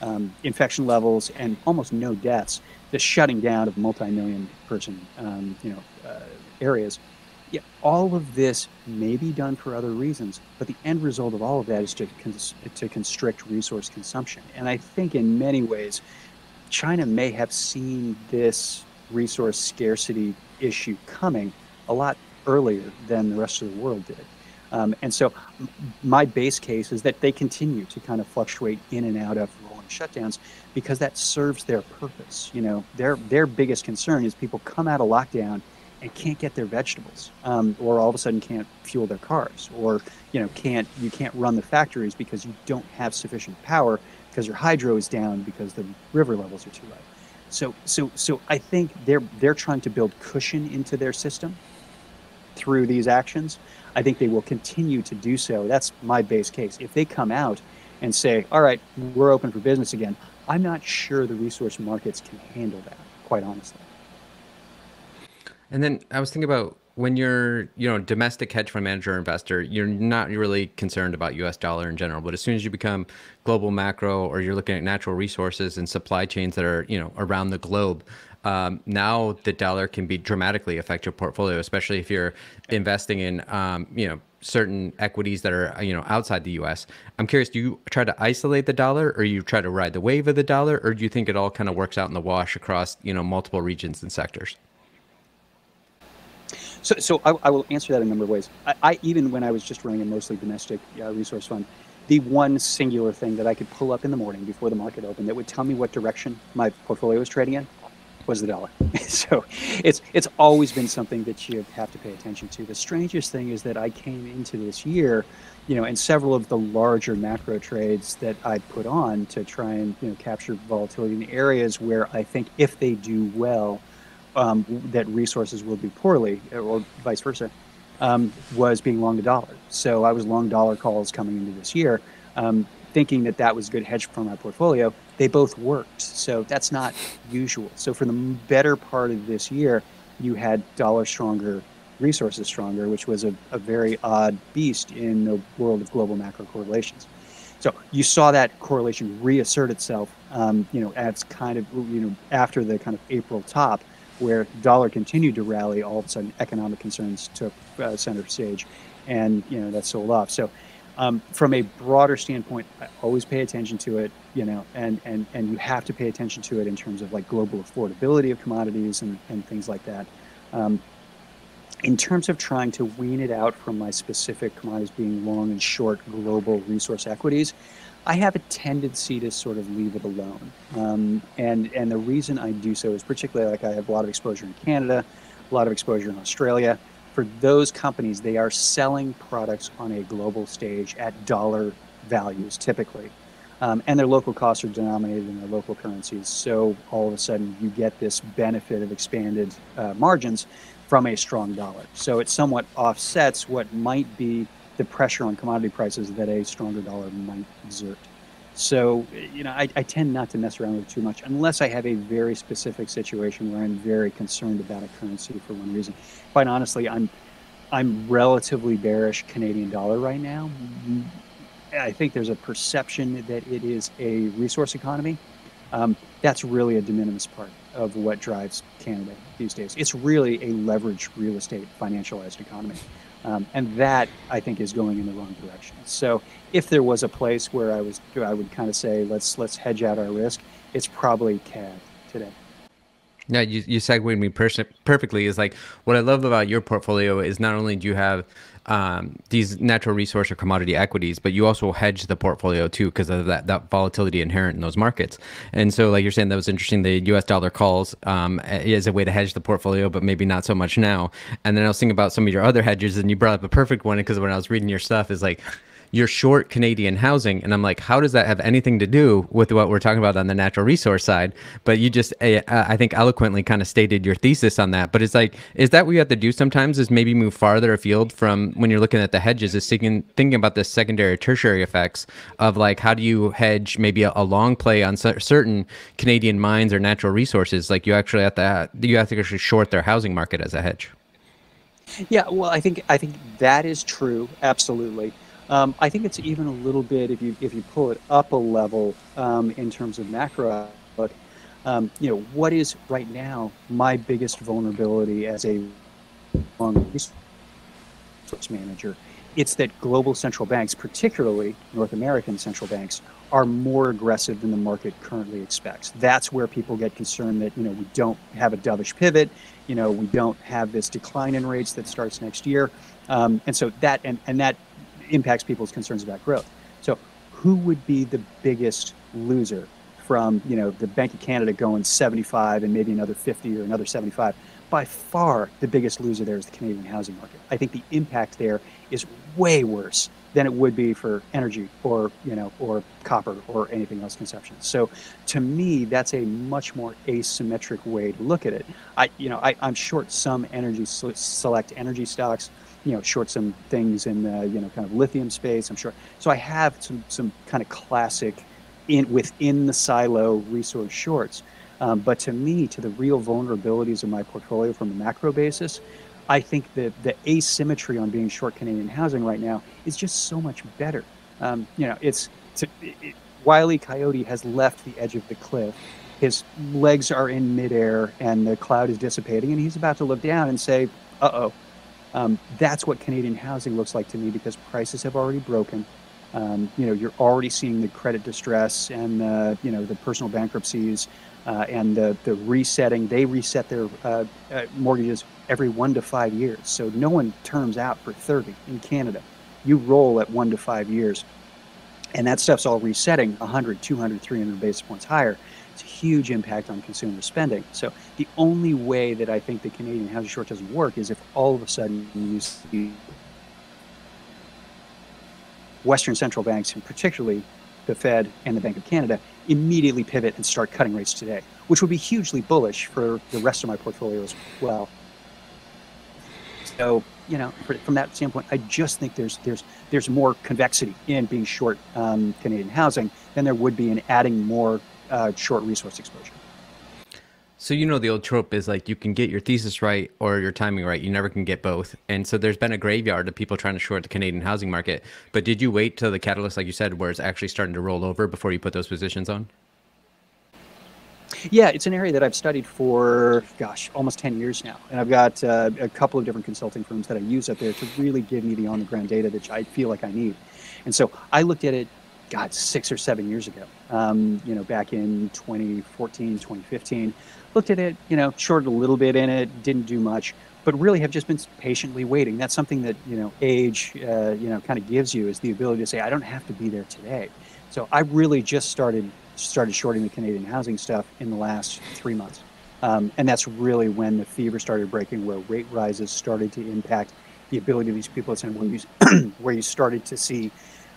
um, infection levels and almost no deaths, the shutting down of multi-million person, um, you know, uh, areas. Yeah, all of this may be done for other reasons, but the end result of all of that is to, cons- to constrict resource consumption. And I think in many ways, China may have seen this resource scarcity issue coming a lot earlier than the rest of the world did. Um, and so my base case is that they continue to kind of fluctuate in and out of rolling shutdowns because that serves their purpose. You know, their their biggest concern is people come out of lockdown and can't get their vegetables, um, or all of a sudden can't fuel their cars, or you know can't you can't run the factories because you don't have sufficient power because your hydro is down because the river levels are too low. So so so I think they're they're trying to build cushion into their system through these actions. I think they will continue to do so. That's my base case. If they come out and say, all right, we're open for business again, I'm not sure the resource markets can handle that, quite honestly. And then I was thinking about when you're, you know, domestic hedge fund manager or investor, you're not really concerned about US dollar in general. But as soon as you become global macro or you're looking at natural resources and supply chains that are, you know, around the globe, um, now the dollar can be dramatically affect your portfolio, especially if you're investing in, um, you know, certain equities that are, you know, outside the U.S. I'm curious, do you try to isolate the dollar, or you try to ride the wave of the dollar, or do you think it all kind of works out in the wash across, you know, multiple regions and sectors? So, so I, I will answer that in a number of ways. I, I, even when I was just running a mostly domestic uh, resource fund, the one singular thing that I could pull up in the morning before the market opened that would tell me what direction my portfolio was trading in was the dollar. so it's it's always been something that you have to pay attention to. The strangest thing is that I came into this year, you know, and several of the larger macro trades that I put on to try and you know capture volatility in areas where I think if they do well, um, that resources will do poorly, or vice versa, um, was being long the dollar. So I was long dollar calls coming into this year. Um, thinking that that was a good hedge for my portfolio they both worked. So that's not usual. So for the better part of this year, you had dollar stronger, resources stronger, which was a, a very odd beast in the world of global macro correlations. So you saw that correlation reassert itself, um, you know, as kind of, you know, after the kind of April top, where dollar continued to rally, all of a sudden economic concerns took uh, center stage, and you know that sold off. So um, from a broader standpoint, I always pay attention to it, you know, and, and, and you have to pay attention to it in terms of like global affordability of commodities and, and things like that. Um, in terms of trying to wean it out from my specific commodities being long and short global resource equities, I have a tendency to sort of leave it alone. Um, and, and the reason I do so is particularly like I have a lot of exposure in Canada, a lot of exposure in Australia for those companies, they are selling products on a global stage at dollar values typically. Um, and their local costs are denominated in their local currencies. So all of a sudden, you get this benefit of expanded uh, margins from a strong dollar. So it somewhat offsets what might be the pressure on commodity prices that a stronger dollar might exert. So, you know, I, I, tend not to mess around with it too much unless I have a very specific situation where I'm very concerned about a currency for one reason. Quite honestly, I'm I'm relatively bearish Canadian dollar right now. I think there's a perception that it is a resource economy. Um, that's really a de minimis part of what drives Canada these days. It's really a leveraged real estate financialized economy. Um, and that I think is going in the wrong direction. So if there was a place where I was, I would kind of say, let's let's hedge out our risk. It's probably CAD today. Yeah, you, you segued me pers- perfectly. Is like what I love about your portfolio is not only do you have um, these natural resource or commodity equities, but you also hedge the portfolio too because of that, that volatility inherent in those markets. And so, like you're saying, that was interesting. The U.S. dollar calls um, is a way to hedge the portfolio, but maybe not so much now. And then I was thinking about some of your other hedges, and you brought up a perfect one because when I was reading your stuff, is like you're short Canadian housing. And I'm like, how does that have anything to do with what we're talking about on the natural resource side? But you just, uh, I think, eloquently kind of stated your thesis on that. But it's like, is that what you have to do sometimes? Is maybe move farther afield from when you're looking at the hedges? Is thinking thinking about the secondary, tertiary effects of like, how do you hedge maybe a, a long play on certain Canadian mines or natural resources? Like you actually have to you have to actually short their housing market as a hedge. Yeah, well, I think I think that is true, absolutely. Um, I think it's even a little bit if you if you pull it up a level um, in terms of macro outlook. Um, you know, what is right now my biggest vulnerability as a resource manager? It's that global central banks, particularly North American central banks, are more aggressive than the market currently expects. That's where people get concerned that you know we don't have a dovish pivot, you know we don't have this decline in rates that starts next year, um, and so that and and that impacts people's concerns about growth. So, who would be the biggest loser from you know the Bank of Canada going 75 and maybe another 50 or another 75? By far, the biggest loser there is the Canadian housing market. I think the impact there is way worse than it would be for energy or you know or copper or anything else consumption. So to me, that's a much more asymmetric way to look at it. I you know I, I'm short some energy select energy stocks you know short some things in the you know kind of lithium space. I'm sure. So I have some some kind of classic in within the silo resource shorts. Um, but to me, to the real vulnerabilities of my portfolio from a macro basis, I think that the asymmetry on being short Canadian housing right now is just so much better. Um, you know, it's, it, Wiley Coyote has left the edge of the cliff. His legs are in midair, and the cloud is dissipating, and he's about to look down and say, "Uh oh, um, that's what Canadian housing looks like to me because prices have already broken. Um, you know, you're already seeing the credit distress and uh, you know the personal bankruptcies uh, and the the resetting. They reset their uh, uh, mortgages every one to five years, so no one terms out for 30 in Canada. You roll at one to five years. and that stuff's all resetting 100, 200, 300 basis points higher. Huge impact on consumer spending. So the only way that I think the Canadian housing short doesn't work is if all of a sudden you see Western central banks, and particularly the Fed and the Bank of Canada, immediately pivot and start cutting rates today, which would be hugely bullish for the rest of my portfolio as well. So, you know, from that standpoint, I just think there's there's there's more convexity in being short um, Canadian housing than there would be in adding more uh, short resource exposure. So you know the old trope is like you can get your thesis right or your timing right. You never can get both. And so there's been a graveyard of people trying to short the Canadian housing market. But did you wait till the catalyst, like you said, where it's actually starting to roll over before you put those positions on? Yeah, it's an area that I've studied for, gosh, almost 10 years now. And I've got uh, a couple of different consulting firms that I use up there to really give me the on the ground data that I feel like I need. And so I looked at it, God, six or seven years ago, um, you know, back in 2014, 2015 looked at it, you know, shorted a little bit in it, didn't do much, but really have just been patiently waiting. That's something that you know age, uh, you know, kind of gives you is the ability to say, I don't have to be there today. So I really just started started shorting the Canadian housing stuff in the last three months, um, and that's really when the fever started breaking, where rate rises started to impact the ability of these people. When you where you started to see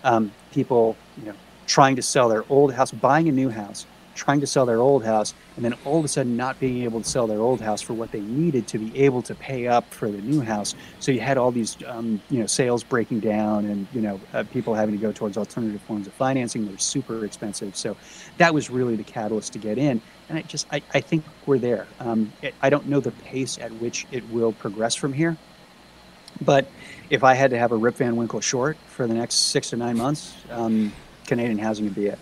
um, people, you know, trying to sell their old house, buying a new house trying to sell their old house and then all of a sudden not being able to sell their old house for what they needed to be able to pay up for the new house. So you had all these, um, you know, sales breaking down and, you know, uh, people having to go towards alternative forms of financing that are super expensive. So that was really the catalyst to get in. And I just, I, I think we're there. Um, it, I don't know the pace at which it will progress from here. But if I had to have a Rip Van Winkle short for the next six to nine months, um, Canadian housing would be it.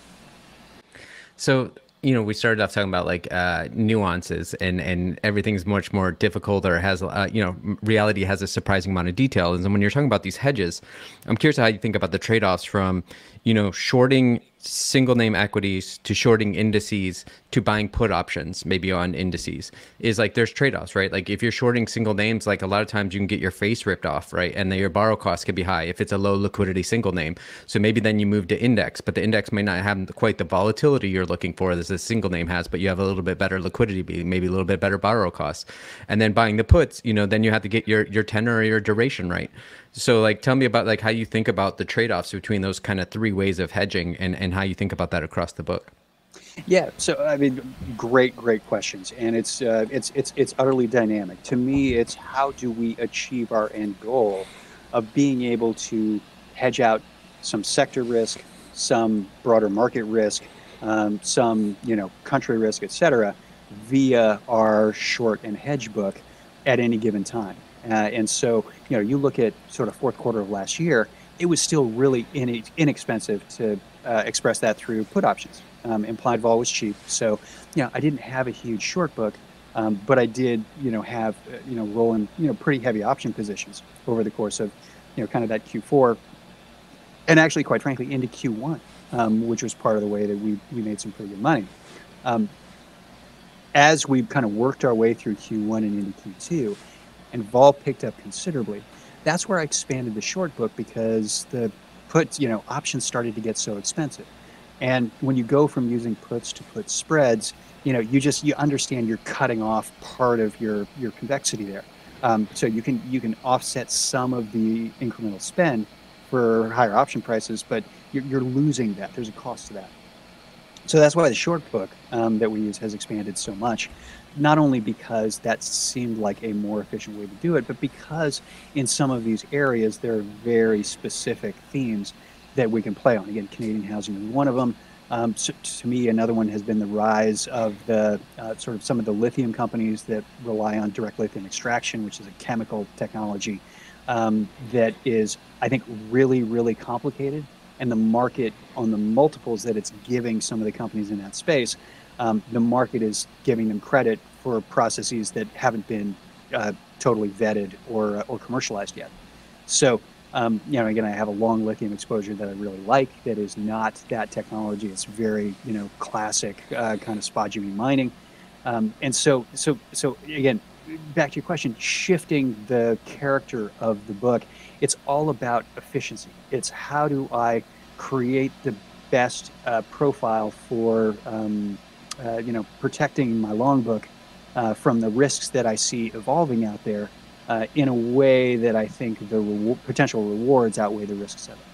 So you know, we started off talking about like uh, nuances and and everything's much more difficult or has uh, you know reality has a surprising amount of detail. And when you're talking about these hedges, I'm curious how you think about the trade offs from you know shorting single name equities to shorting indices to buying put options maybe on indices is like there's trade-offs right? Like if you're shorting single names like a lot of times you can get your face ripped off right? And then your borrow costs can be high if it's a low liquidity single name. So maybe then you move to index but the index may not have quite the volatility you're looking for as a single name has but you have a little bit better liquidity maybe a little bit better borrow costs. And then buying the puts you know then you have to get your your tenor or your duration right so like tell me about like how you think about the trade-offs between those kind of three ways of hedging and, and how you think about that across the book. Yeah, so I mean, great, great questions, and it's uh, it's it's it's utterly dynamic. To me, it's how do we achieve our end goal of being able to hedge out some sector risk, some broader market risk, um, some you know country risk, et cetera, via our short and hedge book at any given time. Uh, and so, you know, you look at sort of fourth quarter of last year, it was still really in, inexpensive to uh, express that through put options. Um, implied vol was cheap, so you know I didn't have a huge short book, um, but I did you know have uh, you know rolling you know pretty heavy option positions over the course of you know kind of that Q4, and actually quite frankly into Q1, um, which was part of the way that we we made some pretty good money. Um, as we kind of worked our way through Q1 and into Q2 and vol picked up considerably. That's where I expanded the short book because the put, you know, options started to get so expensive. And when you go from using puts to put spreads, you know, you just you understand you're cutting off part of your your convexity there. Um, so you can you can offset some of the incremental spend for higher option prices, but you're, you're losing that. There's a cost to that. So that's why the short book um, that we use has expanded so much not only because that seemed like a more efficient way to do it, but because in some of these areas there are very specific themes that we can play on. Again, Canadian housing is one of them. Um, so to me, another one has been the rise of the uh, sort of some of the lithium companies that rely on direct lithium extraction, which is a chemical technology um, that is, I think, really, really complicated. And the market on the multiples that it's giving some of the companies in that space um, the market is giving them credit for processes that haven't been uh, totally vetted or, uh, or commercialized yet. So, um, you know, again, I have a long lithium exposure that I really like that is not that technology. It's very, you know, classic uh, kind of spodumene mining. Um, and so, so, so again, back to your question, shifting the character of the book, it's all about efficiency. It's how do I create the best uh, profile for um, uh, you know protecting my long book uh, from the risks that I see evolving out there uh, in a way that I think the re- potential rewards outweigh the risks of it.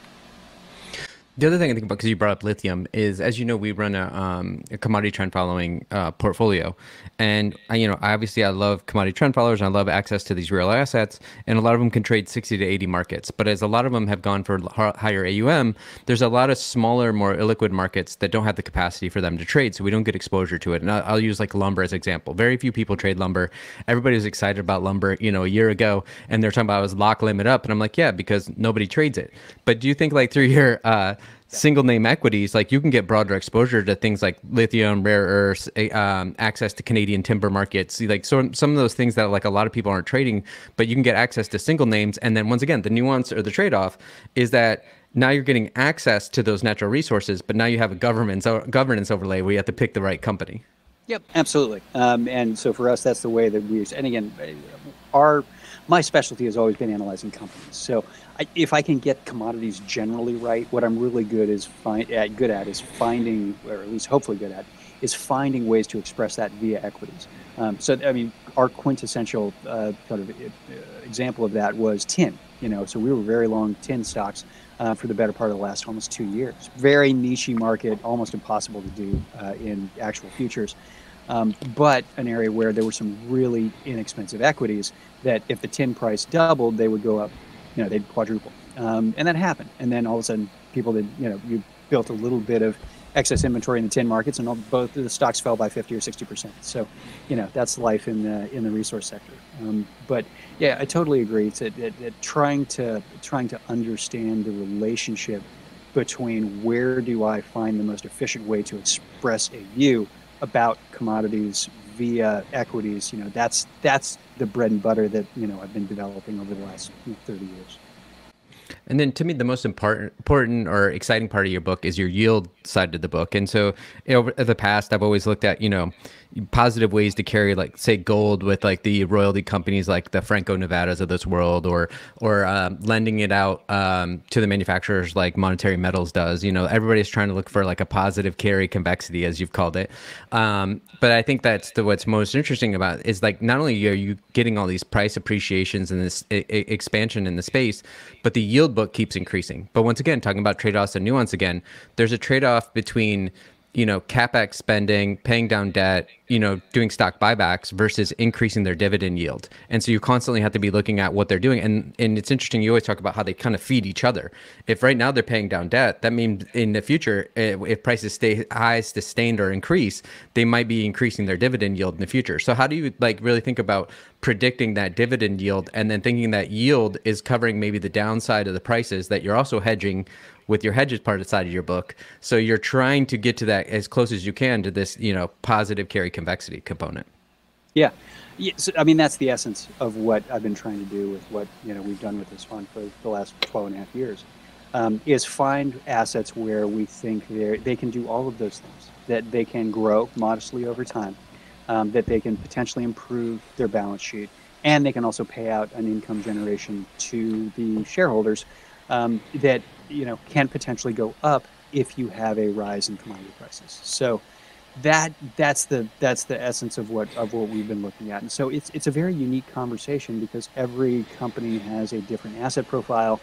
The other thing I think about, because you brought up lithium, is as you know, we run a, um, a commodity trend following uh, portfolio, and I, you know, obviously, I love commodity trend followers, and I love access to these real assets, and a lot of them can trade sixty to eighty markets. But as a lot of them have gone for higher AUM, there's a lot of smaller, more illiquid markets that don't have the capacity for them to trade, so we don't get exposure to it. And I'll, I'll use like lumber as an example. Very few people trade lumber. Everybody was excited about lumber, you know, a year ago, and they're talking about it was lock limit up, and I'm like, yeah, because nobody trades it. But do you think like through your uh, single name equities, like you can get broader exposure to things like lithium, rare earths, um, access to Canadian timber markets, like so, some of those things that like a lot of people aren't trading, but you can get access to single names. And then once again, the nuance or the trade off is that now you're getting access to those natural resources, but now you have a governance governance overlay where you have to pick the right company. Yep, absolutely. Um, and so for us, that's the way that we use. And again, our my specialty has always been analyzing companies. So If I can get commodities generally right, what I'm really good is at, good at is finding, or at least hopefully good at, is finding ways to express that via equities. Um, so I mean, our quintessential uh, sort of uh, example of that was tin. You know, so we were very long tin stocks uh, for the better part of the last almost two years. Very niche market, almost impossible to do uh, in actual futures. Um, but an area where there were some really inexpensive equities that if the tin price doubled, they would go up you know, they'd quadruple. Um, and that happened. And then all of a sudden, people did, you know, you built a little bit of excess inventory in the tin markets, and all, both the stocks fell by 50 or 60 percent. So, you know, that's life in the in the resource sector. Um, but yeah, I totally agree. It's it, it, it, trying to trying to understand the relationship between where do I find the most efficient way to express a view about commodities via equities. You know, that's that's the bread and butter that you know I've been developing over the last you know, 30 years. And then to me, the most important, important or exciting part of your book is your yield side of the book. And so over the past, I've always looked at, you know, positive ways to carry like say gold with like the royalty companies like the Franco Nevadas of this world or or um, lending it out um, to the manufacturers like Monetary Metals does. You know, everybody's trying to look for like a positive carry convexity as you've called it. Um, but I think that's the what's most interesting about is like not only are you getting all these price appreciations and this expansion in the space, but the yield book keeps increasing. But once again, talking about trade offs and nuance again, there's a trade off between you know, capex spending, paying down debt, you know, doing stock buybacks versus increasing their dividend yield. And so you constantly have to be looking at what they're doing. And and it's interesting. You always talk about how they kind of feed each other. If right now they're paying down debt, that means in the future, eh, if prices stay high, sustained, or increase, they might be increasing their dividend yield in the future. So how do you like really think about predicting that dividend yield and then thinking that yield is covering maybe the downside of the prices that you're also hedging with your hedges part of side of your book. So you're trying to get to that as close as you can to this, you know, positive carry convexity component. Yeah. Yes, I mean, that's the essence of what I've been trying to do with what, you know, we've done with this fund for the last 12 and a half years, um, is find assets where we think they they can do all of those things, that they can grow modestly over time, um, that they can potentially improve their balance sheet, and they can also pay out an income generation to the shareholders um, that you know can potentially go up if you have a rise in commodity prices. So that that's the that's the essence of what of what we've been looking at. And so it's it's a very unique conversation because every company has a different asset profile.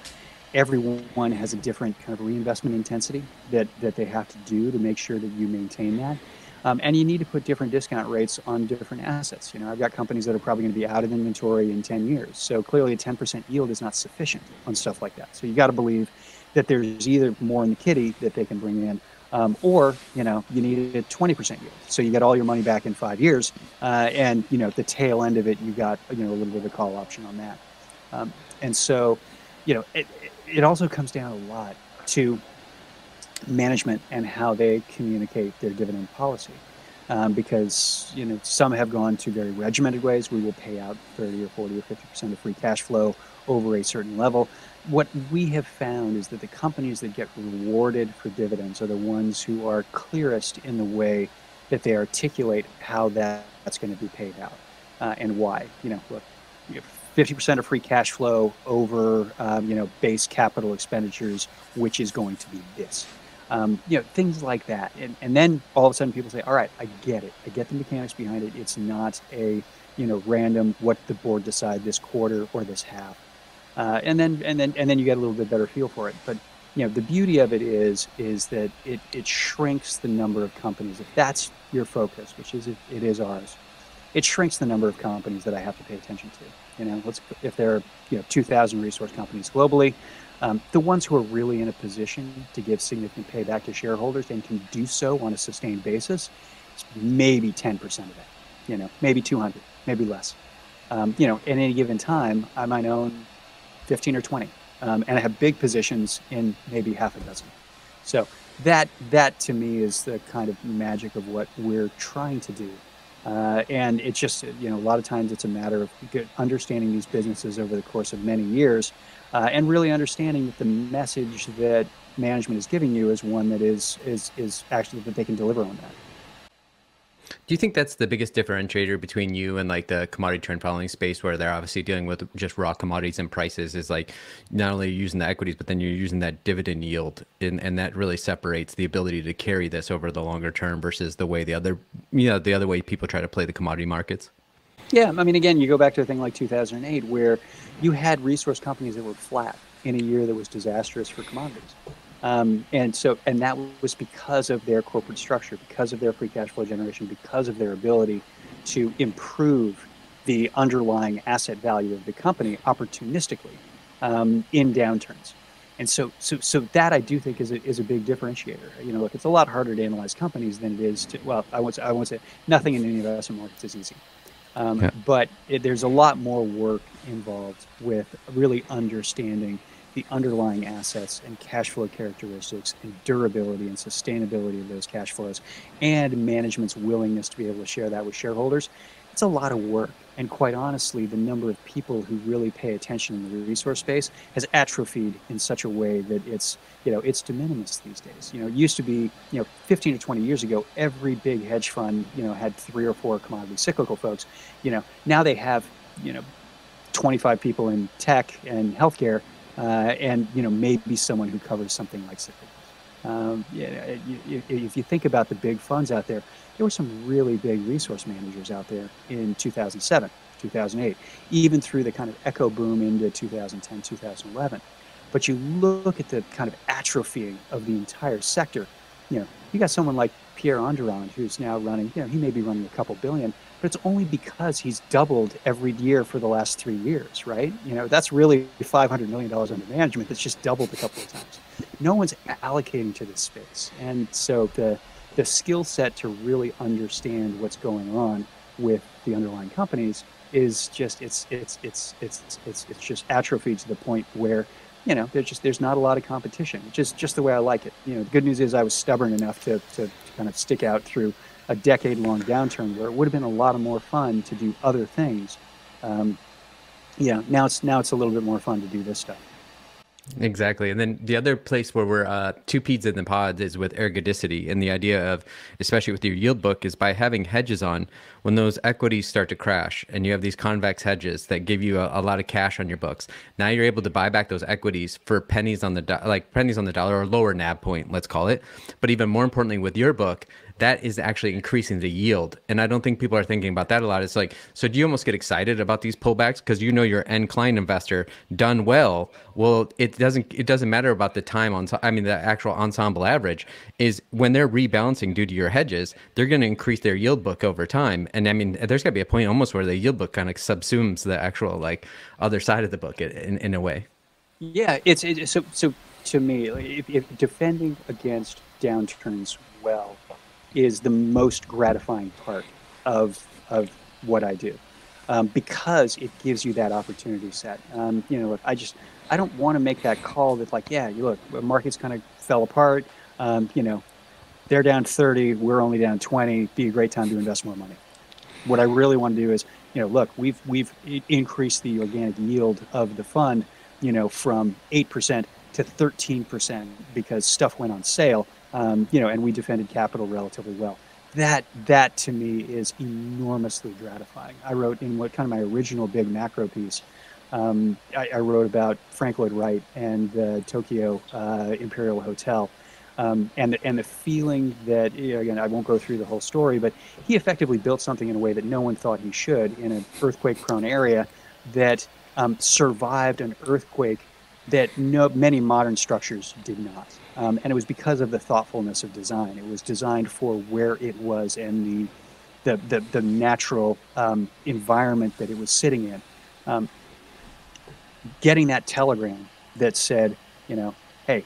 Everyone has a different kind of reinvestment intensity that that they have to do to make sure that you maintain that. Um, and you need to put different discount rates on different assets. You know, I've got companies that are probably going to be out of inventory in 10 years. So clearly, a 10% yield is not sufficient on stuff like that. So you got to believe that there's either more in the kitty that they can bring in, um, or you know you need a 20% yield. So you get all your money back in five years, uh, and you know at the tail end of it, you got you know a little bit of a call option on that. Um, and so, you know, it, it also comes down a lot to management and how they communicate their dividend policy. Um, because you know some have gone to very regimented ways. We will pay out 30 or 40 or 50 percent of free cash flow over a certain level what we have found is that the companies that get rewarded for dividends are the ones who are clearest in the way that they articulate how that, that's going to be paid out uh, and why. You know, look, 50% of free cash flow over, um, you know, base capital expenditures, which is going to be this. Um, you know, things like that. And, and then all of a sudden people say, all right, I get it. I get the mechanics behind it. It's not a, you know, random what the board decide this quarter or this half. Uh, and then, and then, and then you get a little bit better feel for it. But, you know, the beauty of it is, is that it, it shrinks the number of companies. If that's your focus, which is, it, it is ours, it shrinks the number of companies that I have to pay attention to. You know, let's if there are you know 2,000 resource companies globally, um, the ones who are really in a position to give significant payback to shareholders and can do so on a sustained basis, it's maybe 10% of that. You know, maybe 200, maybe less. Um, you know, at any given time, I might own 15 or 20, um, and I have big positions in maybe half a dozen. So that that to me is the kind of magic of what we're trying to do uh, and it's just, you know, a lot of times it's a matter of understanding these businesses over the course of many years uh, and really understanding that the message that management is giving you is one that is, is, is actually that they can deliver on that. Do you think that's the biggest differentiator between you and like the commodity trend following space where they're obviously dealing with just raw commodities and prices is like not only using the equities, but then you're using that dividend yield and, and that really separates the ability to carry this over the longer term versus the way the other, you know, the other way people try to play the commodity markets? Yeah. I mean, again, you go back to a thing like 2008 where you had resource companies that were flat in a year that was disastrous for commodities. Um, and so, and that was because of their corporate structure, because of their free cash flow generation, because of their ability to improve the underlying asset value of the company opportunistically um, in downturns. And so, so, so that I do think is a, is a big differentiator. You know, look, it's a lot harder to analyze companies than it is to. Well, I won't say, I won't say nothing in any investment markets is easy, um, yeah. but it, there's a lot more work involved with really understanding the underlying assets and cash flow characteristics and durability and sustainability of those cash flows and management's willingness to be able to share that with shareholders it's a lot of work. And quite honestly the number of people who really pay attention in the resource space has atrophied in such a way that it's you know it's de minimis these days. You know it used to be you know 15 or 20 years ago every big hedge fund you know had three or four commodity cyclical folks. You know now they have you know 25 people in tech and healthcare and you know maybe someone who covers something like cyclicals. Um, yeah, if you think about the big funds out there, there were some really big resource managers out there in 2007, 2008, even through the kind of echo boom into 2010, 2011. But you look at the kind of atrophying of the entire sector. You know, you got someone like Pierre Andurand, who's now running. You know, he may be running a couple billion, but it's only because he's doubled every year for the last three years, right? You know, that's really $500 million under management that's just doubled a couple of times. No one's allocating to this space. And so the, the skill set to really understand what's going on with the underlying companies is just it's it's it's it's it's it's just atrophied to the point where you know there's just there's not a lot of competition just just the way i like it you know the good news is i was stubborn enough to to, to kind of stick out through a decade long downturn where it would have been a lot of more fun to do other things. Um, yeah, now it's now it's a little bit more fun to do this stuff. Exactly. And then the other place where we're uh, two peas in the pods is with ergodicity. And the idea of, especially with your yield book, is by having hedges on, when those equities start to crash and you have these convex hedges that give you a, a lot of cash on your books, now you're able to buy back those equities for pennies on the, do- like pennies on the dollar or lower NAV point, let's call it. But even more importantly, with your book, that is actually increasing the yield. And I don't think people are thinking about that a lot. It's like, so do you almost get excited about these pullbacks because you know your end client investor done well? Well, it doesn't it doesn't matter about the time on I mean the actual ensemble average is when they're rebalancing due to your hedges, they're going to increase their yield book over time. And I mean, there's got to be a point almost where the yield book kind of subsumes the actual like other side of the book in, in a way. Yeah, it's it, so so to me, if, if defending against downturns well is the most gratifying part of of what I do um, because it gives you that opportunity set. Um, you know, I just I don't want to make that call that like, yeah, you look, the markets kind of fell apart. Um, you know, they're down 30, we're only down 20. Be a great time to invest more money. What I really want to do is, you know, look, we've we've increased the organic yield of the fund, you know, from eight percent to 13 percent because stuff went on sale um, you know, and we defended capital relatively well. that that to me is enormously gratifying. I wrote in what kind of my original big macro piece. Um, I, I, wrote about Frank Lloyd Wright and the Tokyo uh, Imperial Hotel, um, and and the feeling that you know, again I won't go through the whole story, but he effectively built something in a way that no one thought he should in an earthquake-prone area that um, survived an earthquake that no, many modern structures did not. Um, and it was because of the thoughtfulness of design. It was designed for where it was and the the, the, the natural um, environment that it was sitting in. Um, getting that telegram that said, you know, hey,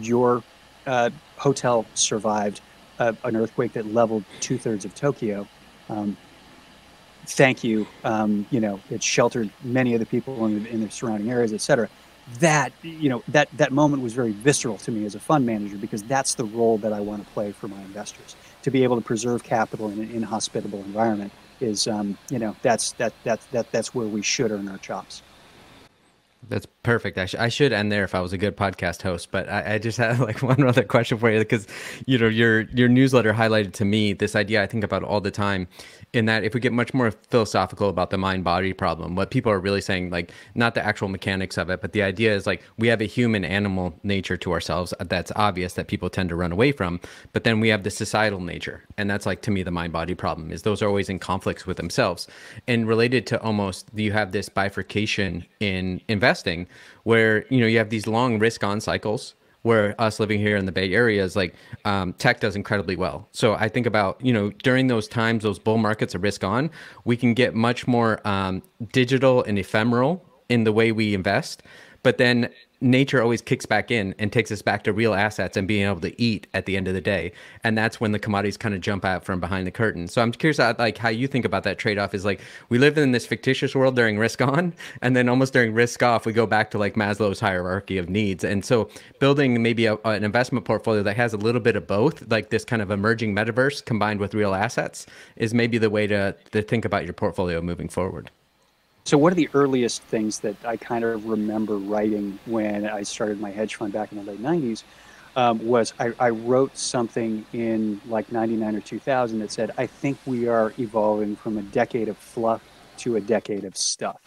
your uh, hotel survived a, an earthquake that leveled two thirds of Tokyo. Um, thank you. Um, you know, it sheltered many of the people in the, in the surrounding areas, et cetera that you know that that moment was very visceral to me as a fund manager because that's the role that I want to play for my investors to be able to preserve capital in an inhospitable environment is um, you know that's that that that that's where we should earn our chops. That's perfect. I, sh- I should end there if I was a good podcast host, but I, I just had like one other question for you because you know your your newsletter highlighted to me this idea I think about all the time in that if we get much more philosophical about the mind body problem what people are really saying like not the actual mechanics of it but the idea is like we have a human animal nature to ourselves uh, that's obvious that people tend to run away from but then we have the societal nature and that's like to me the mind body problem is those are always in conflicts with themselves. And related to almost you have this bifurcation in investing where you know you have these long risk on cycles where us living here in the Bay Area is like um, tech does incredibly well. So I think about you know during those times, those bull markets are risk on, we can get much more um, digital and ephemeral in the way we invest. But then nature always kicks back in and takes us back to real assets and being able to eat at the end of the day. And that's when the commodities kind of jump out from behind the curtain. So i'm curious about like how you think about that trade-off is like we live in this fictitious world during risk on and then almost during risk off we go back to like maslow's hierarchy of needs. And so building maybe a, an investment portfolio that has a little bit of both like this kind of emerging metaverse combined with real assets is maybe the way to, to think about your portfolio moving forward so one of the earliest things that I kind of remember writing when I started my hedge fund back in the late 90s um, was I, I, wrote something in like 99 or 2000 that said, I think we are evolving from a decade of fluff to a decade of stuff.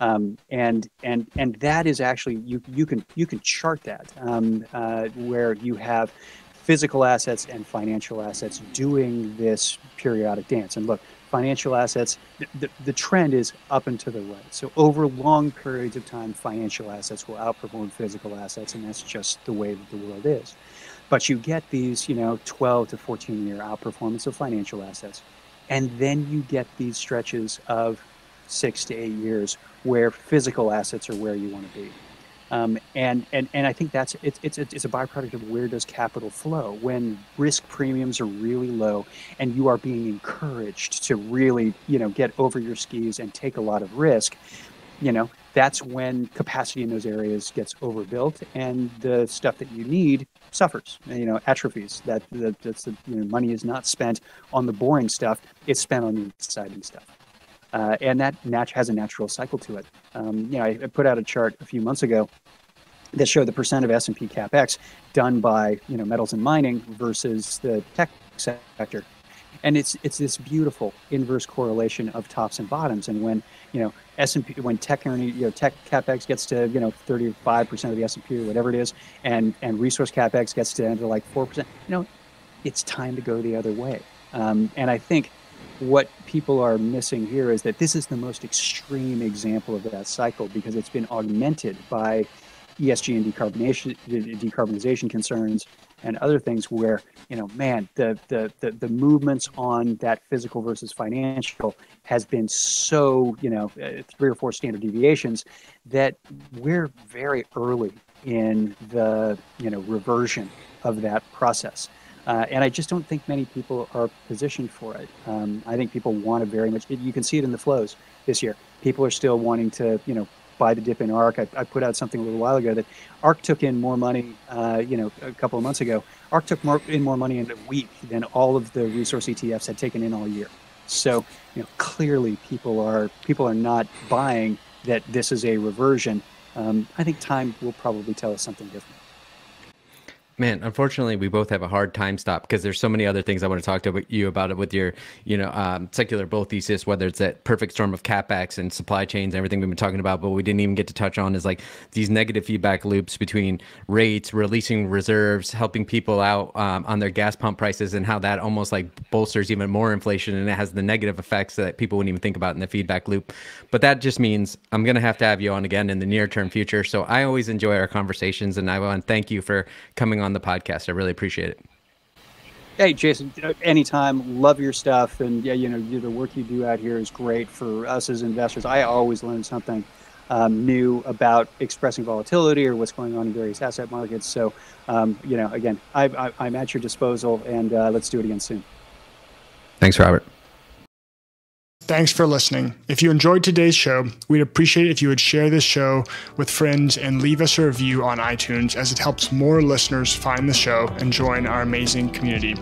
Um, and and and that is actually you you can you can chart that um, uh, where you have physical assets and financial assets doing this periodic dance. And look, financial assets, the, the trend is up and to the right. So over long periods of time, financial assets will outperform physical assets, and that's just the way that the world is. But you get these, you know, 12 to 14 year outperformance of financial assets. And then you get these stretches of six to eight years where physical assets are where you want to be. Um, and, and, and I think that's it's, it's, it's a byproduct of where does capital flow when risk premiums are really low and you are being encouraged to really you know get over your skis and take a lot of risk you know that's when capacity in those areas gets overbuilt and the stuff that you need suffers you know atrophies. That, that that's the you know, money is not spent on the boring stuff. It's spent on the exciting stuff. Uh, and that nat- has a natural cycle to it. Um, you know, I, I, put out a chart a few months ago that show the percent of S&P capex done by you know metals and mining versus the tech sector, and it's it's this beautiful inverse correlation of tops and bottoms. And when you know S&P when tech earning you know tech capex gets to you know 35 percent of the S&P or whatever it is, and and resource capex gets to, to like four percent, you know, it's time to go the other way. Um, and I think what people are missing here is that this is the most extreme example of that cycle because it's been augmented by ESG and decarbonization decarbonization concerns and other things where you know man the, the the the movements on that physical versus financial has been so you know uh, three or four standard deviations that we're very early in the you know reversion of that process uh, and I just don't think many people are positioned for it. Um, I think people want to very much. You can see it in the flows this year. People are still wanting to, you know, buy the dip in ARK. I, I put out something a little while ago that ARK took in more money, uh, you know, a couple of months ago. ARK took more, in more money in a week than all of the resource ETFs had taken in all year. So, you know, clearly people are people are not buying that this is a reversion. Um, I think time will probably tell us something different. Man, unfortunately, we both have a hard time stop because there's so many other things I want to talk to you about it with your, you know, um, secular bull thesis, whether it's that perfect storm of capex and supply chains and everything we've been talking about, but we didn't even get to touch on is like these negative feedback loops between rates, releasing reserves, helping people out um, on their gas pump prices, and how that almost like bolsters even more inflation and it has the negative effects that people wouldn't even think about in the feedback loop. But that just means I'm going to have to have you on again in the near term future. So I always enjoy our conversations, and I want to thank you for coming on the podcast. I really appreciate it. Hey, Jason, anytime. Love your stuff. And yeah, you know, the work you do out here is great for us as investors. I always learn something um, new about expressing volatility or what's going on in various asset markets. So, um, you know, again, I, am at your disposal and uh, let's do it again soon. Thanks, Robert. Thanks for listening. If you enjoyed today's show, we'd appreciate it if you would share this show with friends and leave us a review on iTunes as it helps more listeners find the show and join our amazing community.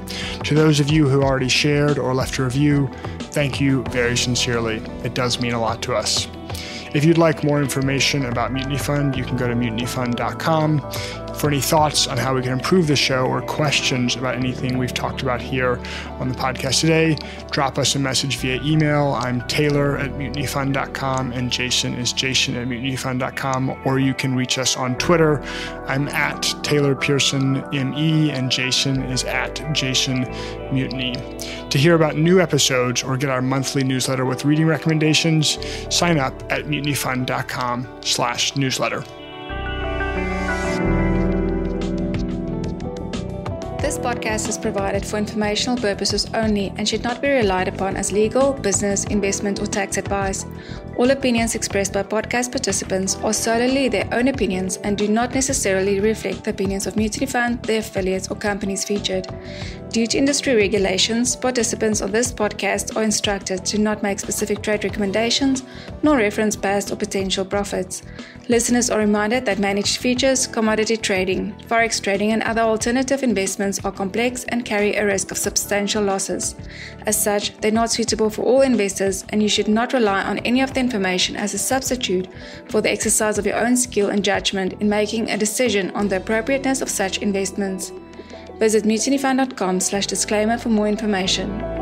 To those of you who already shared or left a review, thank you very sincerely. It does mean a lot to us. If you'd like more information about Mutiny Fund, you can go to mutinyfund.com. For any thoughts on how we can improve the show or questions about anything we've talked about here on the podcast today, drop us a message via email. I'm Taylor at mutinyfund.com and Jason is Jason at mutinyfund.com, or you can reach us on Twitter. I'm at Taylor Pearson ME and Jason is at Jason Mutiny. To hear about new episodes or get our monthly newsletter with reading recommendations, sign up at mutinyfund.com slash newsletter. This podcast is provided for informational purposes only and should not be relied upon as legal, business, investment, or tax advice. All opinions expressed by podcast participants are solely their own opinions and do not necessarily reflect the opinions of Mutiny Fund, their affiliates, or companies featured. Due to industry regulations, participants on this podcast are instructed to not make specific trade recommendations nor reference past or potential profits. Listeners are reminded that managed futures, commodity trading, forex trading, and other alternative investments are complex and carry a risk of substantial losses. As such, they're not suitable for all investors, and you should not rely on any of the information as a substitute for the exercise of your own skill and judgment in making a decision on the appropriateness of such investments. Visit mutinyfund.com/disclaimer for more information.